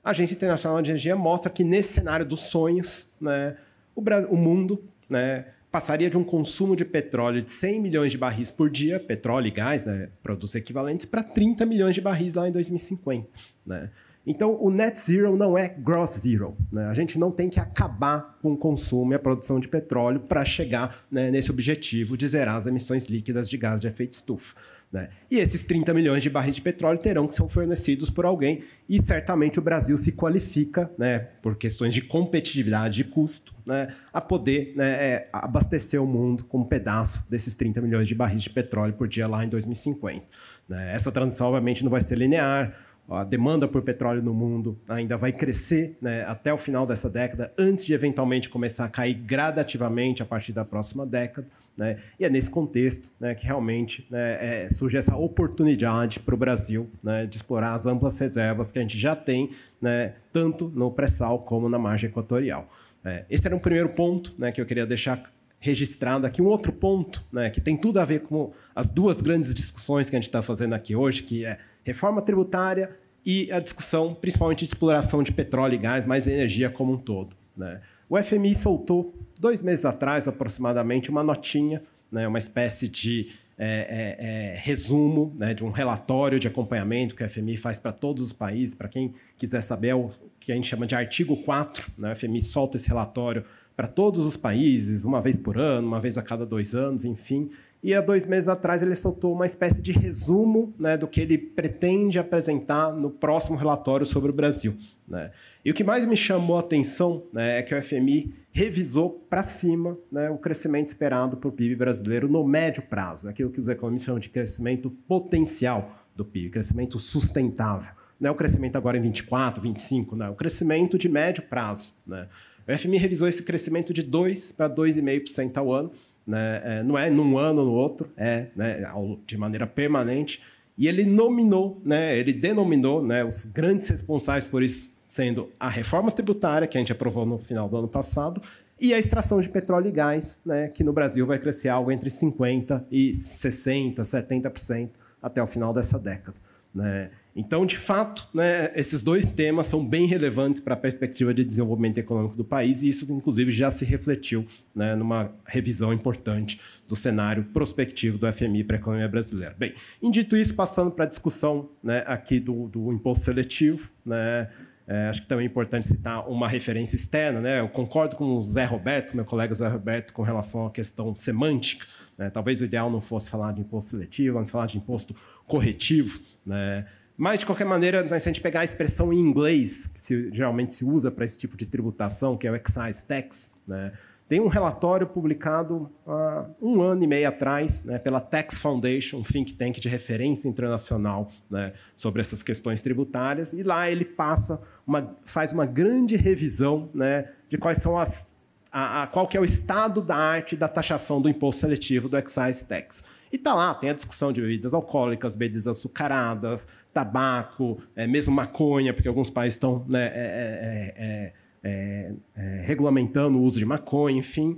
A Agência Internacional de Energia mostra que nesse cenário dos sonhos, né, o, o mundo né, passaria de um consumo de petróleo de 100 milhões de barris por dia, petróleo e gás, né, produtos equivalentes, para 30 milhões de barris lá em 2050. Né? Então, o net zero não é gross zero. Né? A gente não tem que acabar com o consumo e a produção de petróleo para chegar né, nesse objetivo de zerar as emissões líquidas de gás de efeito estufa. Né? E esses 30 milhões de barris de petróleo terão que ser fornecidos por alguém, e certamente o Brasil se qualifica, né, por questões de competitividade, de custo, né, a poder né, é, abastecer o mundo com um pedaço desses 30 milhões de barris de petróleo por dia lá em 2050. Né? Essa transição, obviamente, não vai ser linear, a demanda por petróleo no mundo ainda vai crescer né, até o final dessa década, antes de eventualmente começar a cair gradativamente a partir da próxima década. Né, e é nesse contexto né, que realmente né, é, surge essa oportunidade para o Brasil né, de explorar as amplas reservas que a gente já tem, né, tanto no pré-sal como na margem equatorial. É, esse era um primeiro ponto que eu queria deixar registrado aqui. Um outro ponto que tem tudo a ver com as duas grandes discussões que a gente está fazendo aqui hoje, que é reforma tributária e a discussão, principalmente de exploração de petróleo e gás, mas energia como um todo. Né? O FMI soltou, dois meses atrás aproximadamente, uma notinha, né, uma espécie de é, é, é, resumo né, de um relatório de acompanhamento que o FMI faz para todos os países. Para quem quiser saber, é o que a gente chama de artigo 4. Né, o FMI solta esse relatório para todos os países, uma vez por ano, uma vez a cada dois anos, enfim e há dois meses atrás ele soltou uma espécie de resumo né, do que ele pretende apresentar no próximo relatório sobre o Brasil. Né? E o que mais me chamou a atenção né, é que o FMI revisou para cima né, o crescimento esperado para o PIB brasileiro no médio prazo, aquilo que os economistas chamam de crescimento potencial do PIB, crescimento sustentável. Não é o crescimento agora em 24, 25, não, é o crescimento de médio prazo. Né? O FMI revisou esse crescimento de 2 para 2,5% ao ano, né? É, não é num ano ou no outro, é né, de maneira permanente. E ele nominou, né, ele denominou né, os grandes responsáveis por isso sendo a reforma tributária, que a gente aprovou no final do ano passado, e a extração de petróleo e gás, né, que no Brasil vai crescer algo entre 50% e 60%, 70% até o final dessa década. Né? Então, de fato, né, esses dois temas são bem relevantes para a perspectiva de desenvolvimento econômico do país, e isso, inclusive, já se refletiu né, numa revisão importante do cenário prospectivo do FMI para a economia brasileira. Bem, dito isso, passando para a discussão né, aqui do, do, imposto seletivo, né, é, acho que também é importante citar uma referência externa. Né, eu concordo com o Zé Roberto, meu colega Zé Roberto, com relação à questão semântica. Né, talvez o ideal não fosse falar de imposto seletivo, mas falar de imposto corretivo. Né, mas, de qualquer maneira, né, se a gente pegar a expressão em inglês, que se, geralmente se usa para esse tipo de tributação, que é o excise tax, né, tem um relatório publicado há um ano e meio atrás né, pela Tax Foundation, um think tank de referência internacional né, sobre essas questões tributárias, e lá ele passa uma, faz uma grande revisão né, de quais são as a, a, qual que é o estado da arte da taxação do imposto seletivo do excise tax. E tá lá, tem a discussão de bebidas alcoólicas, bebidas açucaradas, tabaco, é, mesmo maconha, porque alguns países estão né, é, é, regulamentando o uso de maconha, enfim.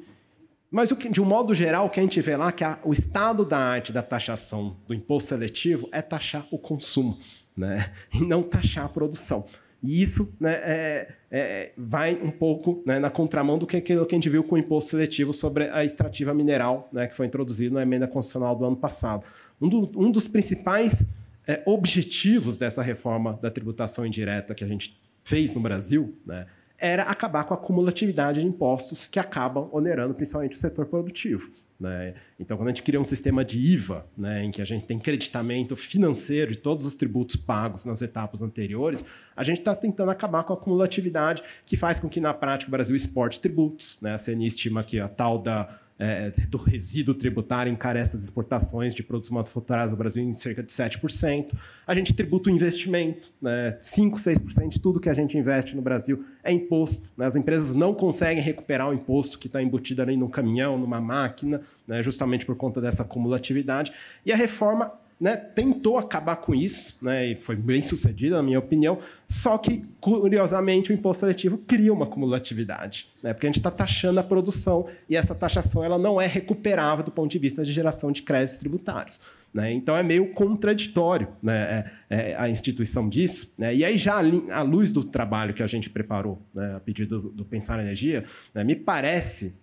Mas, que, de um modo geral, o que a gente vê lá é que a, o estado da arte da taxação do imposto seletivo é taxar o consumo, né? e não taxar a produção. E isso né, é, é, vai um pouco né, na contramão do que, que, a gente viu com o imposto seletivo sobre a extrativa mineral, né, que foi introduzido na emenda constitucional do ano passado. Um, do, um dos principais é, objetivos dessa reforma da tributação indireta que a gente fez no Brasil né, era acabar com a cumulatividade de impostos que acabam onerando principalmente o setor produtivo. Né? Então, quando a gente cria um sistema de IVA, né, em que a gente tem creditamento financeiro de todos os tributos pagos nas etapas anteriores, a gente está tentando acabar com a cumulatividade que faz com que, na prática, o Brasil exporte tributos. Né? A CNI estima que a tal da é, do resíduo tributário encarece as exportações de produtos manufaturados no Brasil em cerca de 7%. A gente tributa o investimento, né? 5, 6% de tudo que a gente investe no Brasil é imposto. Né? As empresas não conseguem recuperar o imposto que está embutido ali no caminhão, numa máquina, né? justamente por conta dessa acumulatividade. E a reforma né, tentou acabar com isso, né, e foi bem sucedida, na minha opinião, só que, curiosamente, o imposto seletivo cria uma cumulatividade, né, porque a gente está taxando a produção e essa taxação ela não é recuperável do ponto de vista de geração de créditos tributários. Né, então é meio contraditório né, é, é, a instituição disso. Né, e aí, já à luz do trabalho que a gente preparou, né, a pedido do, do Pensar Energia, né, me parece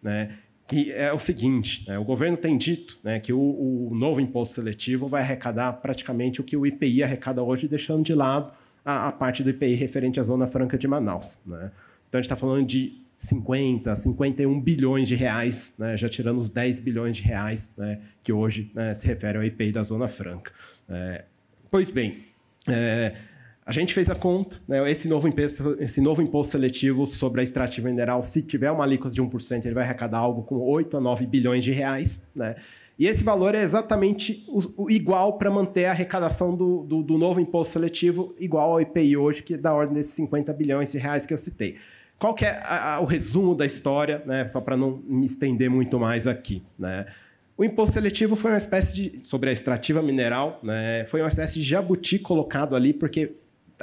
que é o seguinte: né, o governo tem dito né, que o, o, novo imposto seletivo vai arrecadar praticamente o que o IPI arrecada hoje, deixando de lado a, a parte do IPI referente à Zona Franca de Manaus. Né? Então a gente está falando de 50, 51 bilhões de reais, né, já tirando os 10 bilhões de reais né, que hoje né, se refere ao IPI da Zona Franca. É, pois bem, é, a gente fez a conta, né? esse, novo imposto, esse novo imposto seletivo sobre a extrativa mineral, se tiver uma alíquota de 1%, ele vai arrecadar algo com 8 a 9 bilhões de reais. Né? E esse valor é exatamente o, o igual para manter a arrecadação do, do, do, novo imposto seletivo igual ao IPI hoje, que é da ordem desses 50 bilhões de reais que eu citei. Qual que é a, a, o resumo da história, né? só para não me estender muito mais aqui? Né? O imposto seletivo foi uma espécie de, sobre a extrativa mineral, né? foi uma espécie de jabuti colocado ali, porque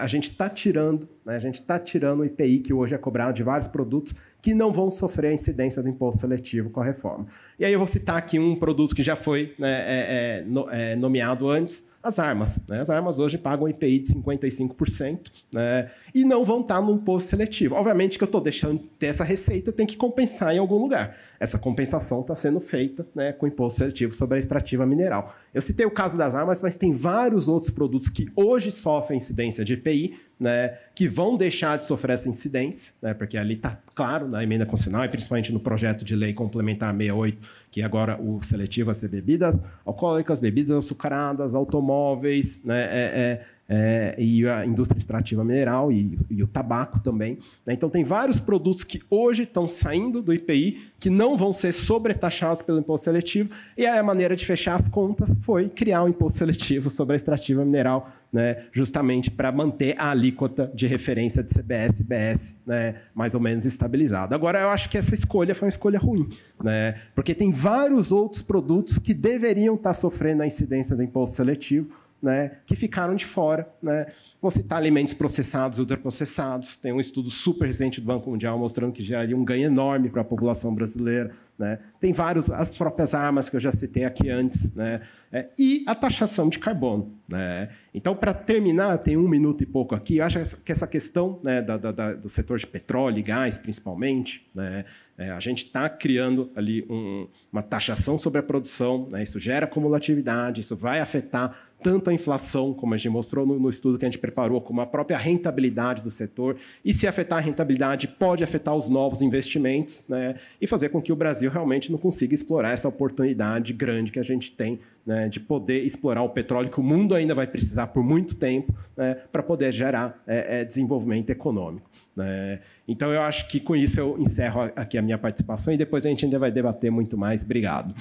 a gente está tirando, né, a gente está tirando o IPI que hoje é cobrado de vários produtos que não vão sofrer a incidência do imposto seletivo com a reforma. E aí eu vou citar aqui um produto que já foi né, é, é, é, nomeado antes, as armas. Né? As armas hoje pagam IPI de 55% né? e não vão estar no imposto seletivo. Obviamente que eu estou deixando de ter essa receita, tem que compensar em algum lugar. Essa compensação está sendo feita né, com imposto seletivo sobre a extrativa mineral. Eu citei o caso das armas, mas tem vários outros produtos que hoje sofrem incidência de IPI né, que vão deixar de sofrer essa incidência, né, porque ali está claro na emenda constitucional e principalmente no projeto de lei complementar 68, que agora o seletivo a ser bebidas alcoólicas, bebidas açucaradas, automóveis, né, é, é, é, e a indústria extrativa mineral e, e o tabaco também. Né? Então, tem vários produtos que hoje estão saindo do IPI que não vão ser sobretaxados pelo imposto seletivo, e aí a maneira de fechar as contas foi criar o um imposto seletivo sobre a extrativa mineral, né? justamente para manter a alíquota de referência de CBS BS né? mais ou menos estabilizada. Agora, eu acho que essa escolha foi uma escolha ruim, né? porque tem vários outros produtos que deveriam estar sofrendo a incidência do imposto seletivo, né, que ficaram de fora. Né? Vou citar alimentos processados e ultraprocessados. Tem um estudo super recente do Banco Mundial mostrando que geraria um ganho enorme para a população brasileira. Né? Tem vários, as próprias armas que eu já citei aqui antes. Né? É, e a taxação de carbono. Né? Então, para terminar, tem um minuto e pouco aqui, eu acho que essa questão né, da, da, do setor de petróleo e gás, principalmente, né, é, a gente está criando ali um, uma taxação sobre a produção, né, isso gera acumulatividade, isso vai afetar tanto a inflação, como a gente mostrou no, no, estudo que a gente preparou, como a própria rentabilidade do setor. E se afetar a rentabilidade, pode afetar os novos investimentos né, e fazer com que o Brasil realmente não consiga explorar essa oportunidade grande que a gente tem né, de poder explorar o petróleo que o mundo ainda vai precisar por muito tempo né, para poder gerar é, é, desenvolvimento econômico. Né. Então, eu acho que com isso eu encerro aqui a minha participação e depois a gente ainda vai debater muito mais. Obrigado.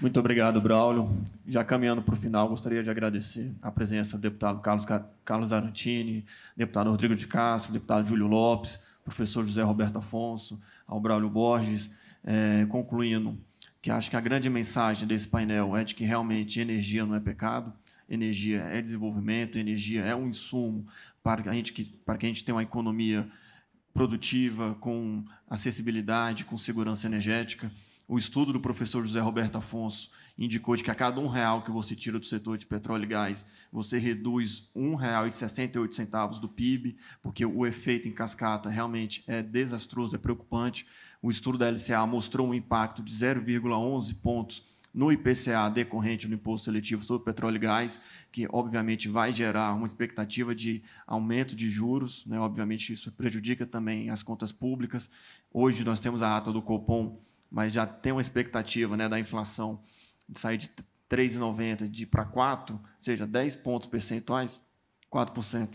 Muito obrigado, Braulio. Já caminhando para o final, gostaria de agradecer a presença do deputado Carlos, Carlos Arantini, deputado Rodrigo de Castro, deputado Júlio Lopes, professor José Roberto Afonso, ao Braulio Borges, é, concluindo que acho que a grande mensagem desse painel é de que realmente energia não é pecado, energia é desenvolvimento, energia é um insumo para, a gente que, para que a gente tenha uma economia produtiva, com acessibilidade, com segurança energética. O estudo do professor José Roberto Afonso indicou de que a cada um real que você tira do setor de petróleo e gás, você reduz um real e 68 centavos do PIB, porque o efeito em cascata realmente é desastroso, é preocupante. O estudo da LCA mostrou um impacto de 0,11 pontos no IPCA decorrente do imposto seletivo sobre petróleo e gás, que obviamente vai gerar uma expectativa de aumento de juros, né? obviamente isso prejudica também as contas públicas. Hoje nós temos a ata do Copom mas já tem uma expectativa né, da inflação de sair de 3,90 de para 4, ou seja, 10 pontos percentuais, 4%.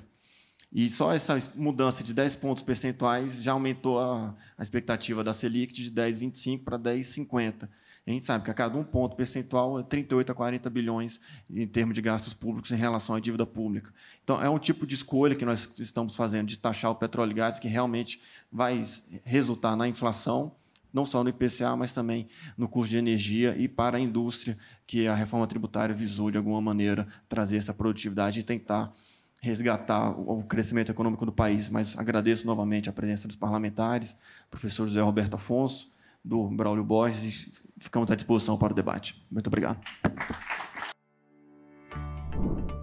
E só essa mudança de 10 pontos percentuais já aumentou a, a expectativa da Selic de 10,25 para 10,50. A gente sabe que a cada um ponto percentual é 38 a 40 bilhões em termos de gastos públicos em relação à dívida pública. Então, é um tipo de escolha que nós estamos fazendo de taxar o petróleo e gás que realmente vai resultar na inflação não só no IPCA, mas também no custo de energia e para a indústria, que a reforma tributária visou, de alguma maneira, trazer essa produtividade e tentar resgatar o crescimento econômico do país. Mas agradeço novamente a presença dos parlamentares, professor José Roberto Afonso, do Braulio Borges, e ficamos à disposição para o debate. Muito obrigado.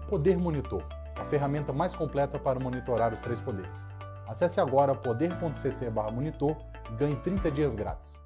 Poder Monitor, a ferramenta mais completa para monitorar os três poderes. Acesse agora poder.cc/monitor ganhe 30 dias grátis.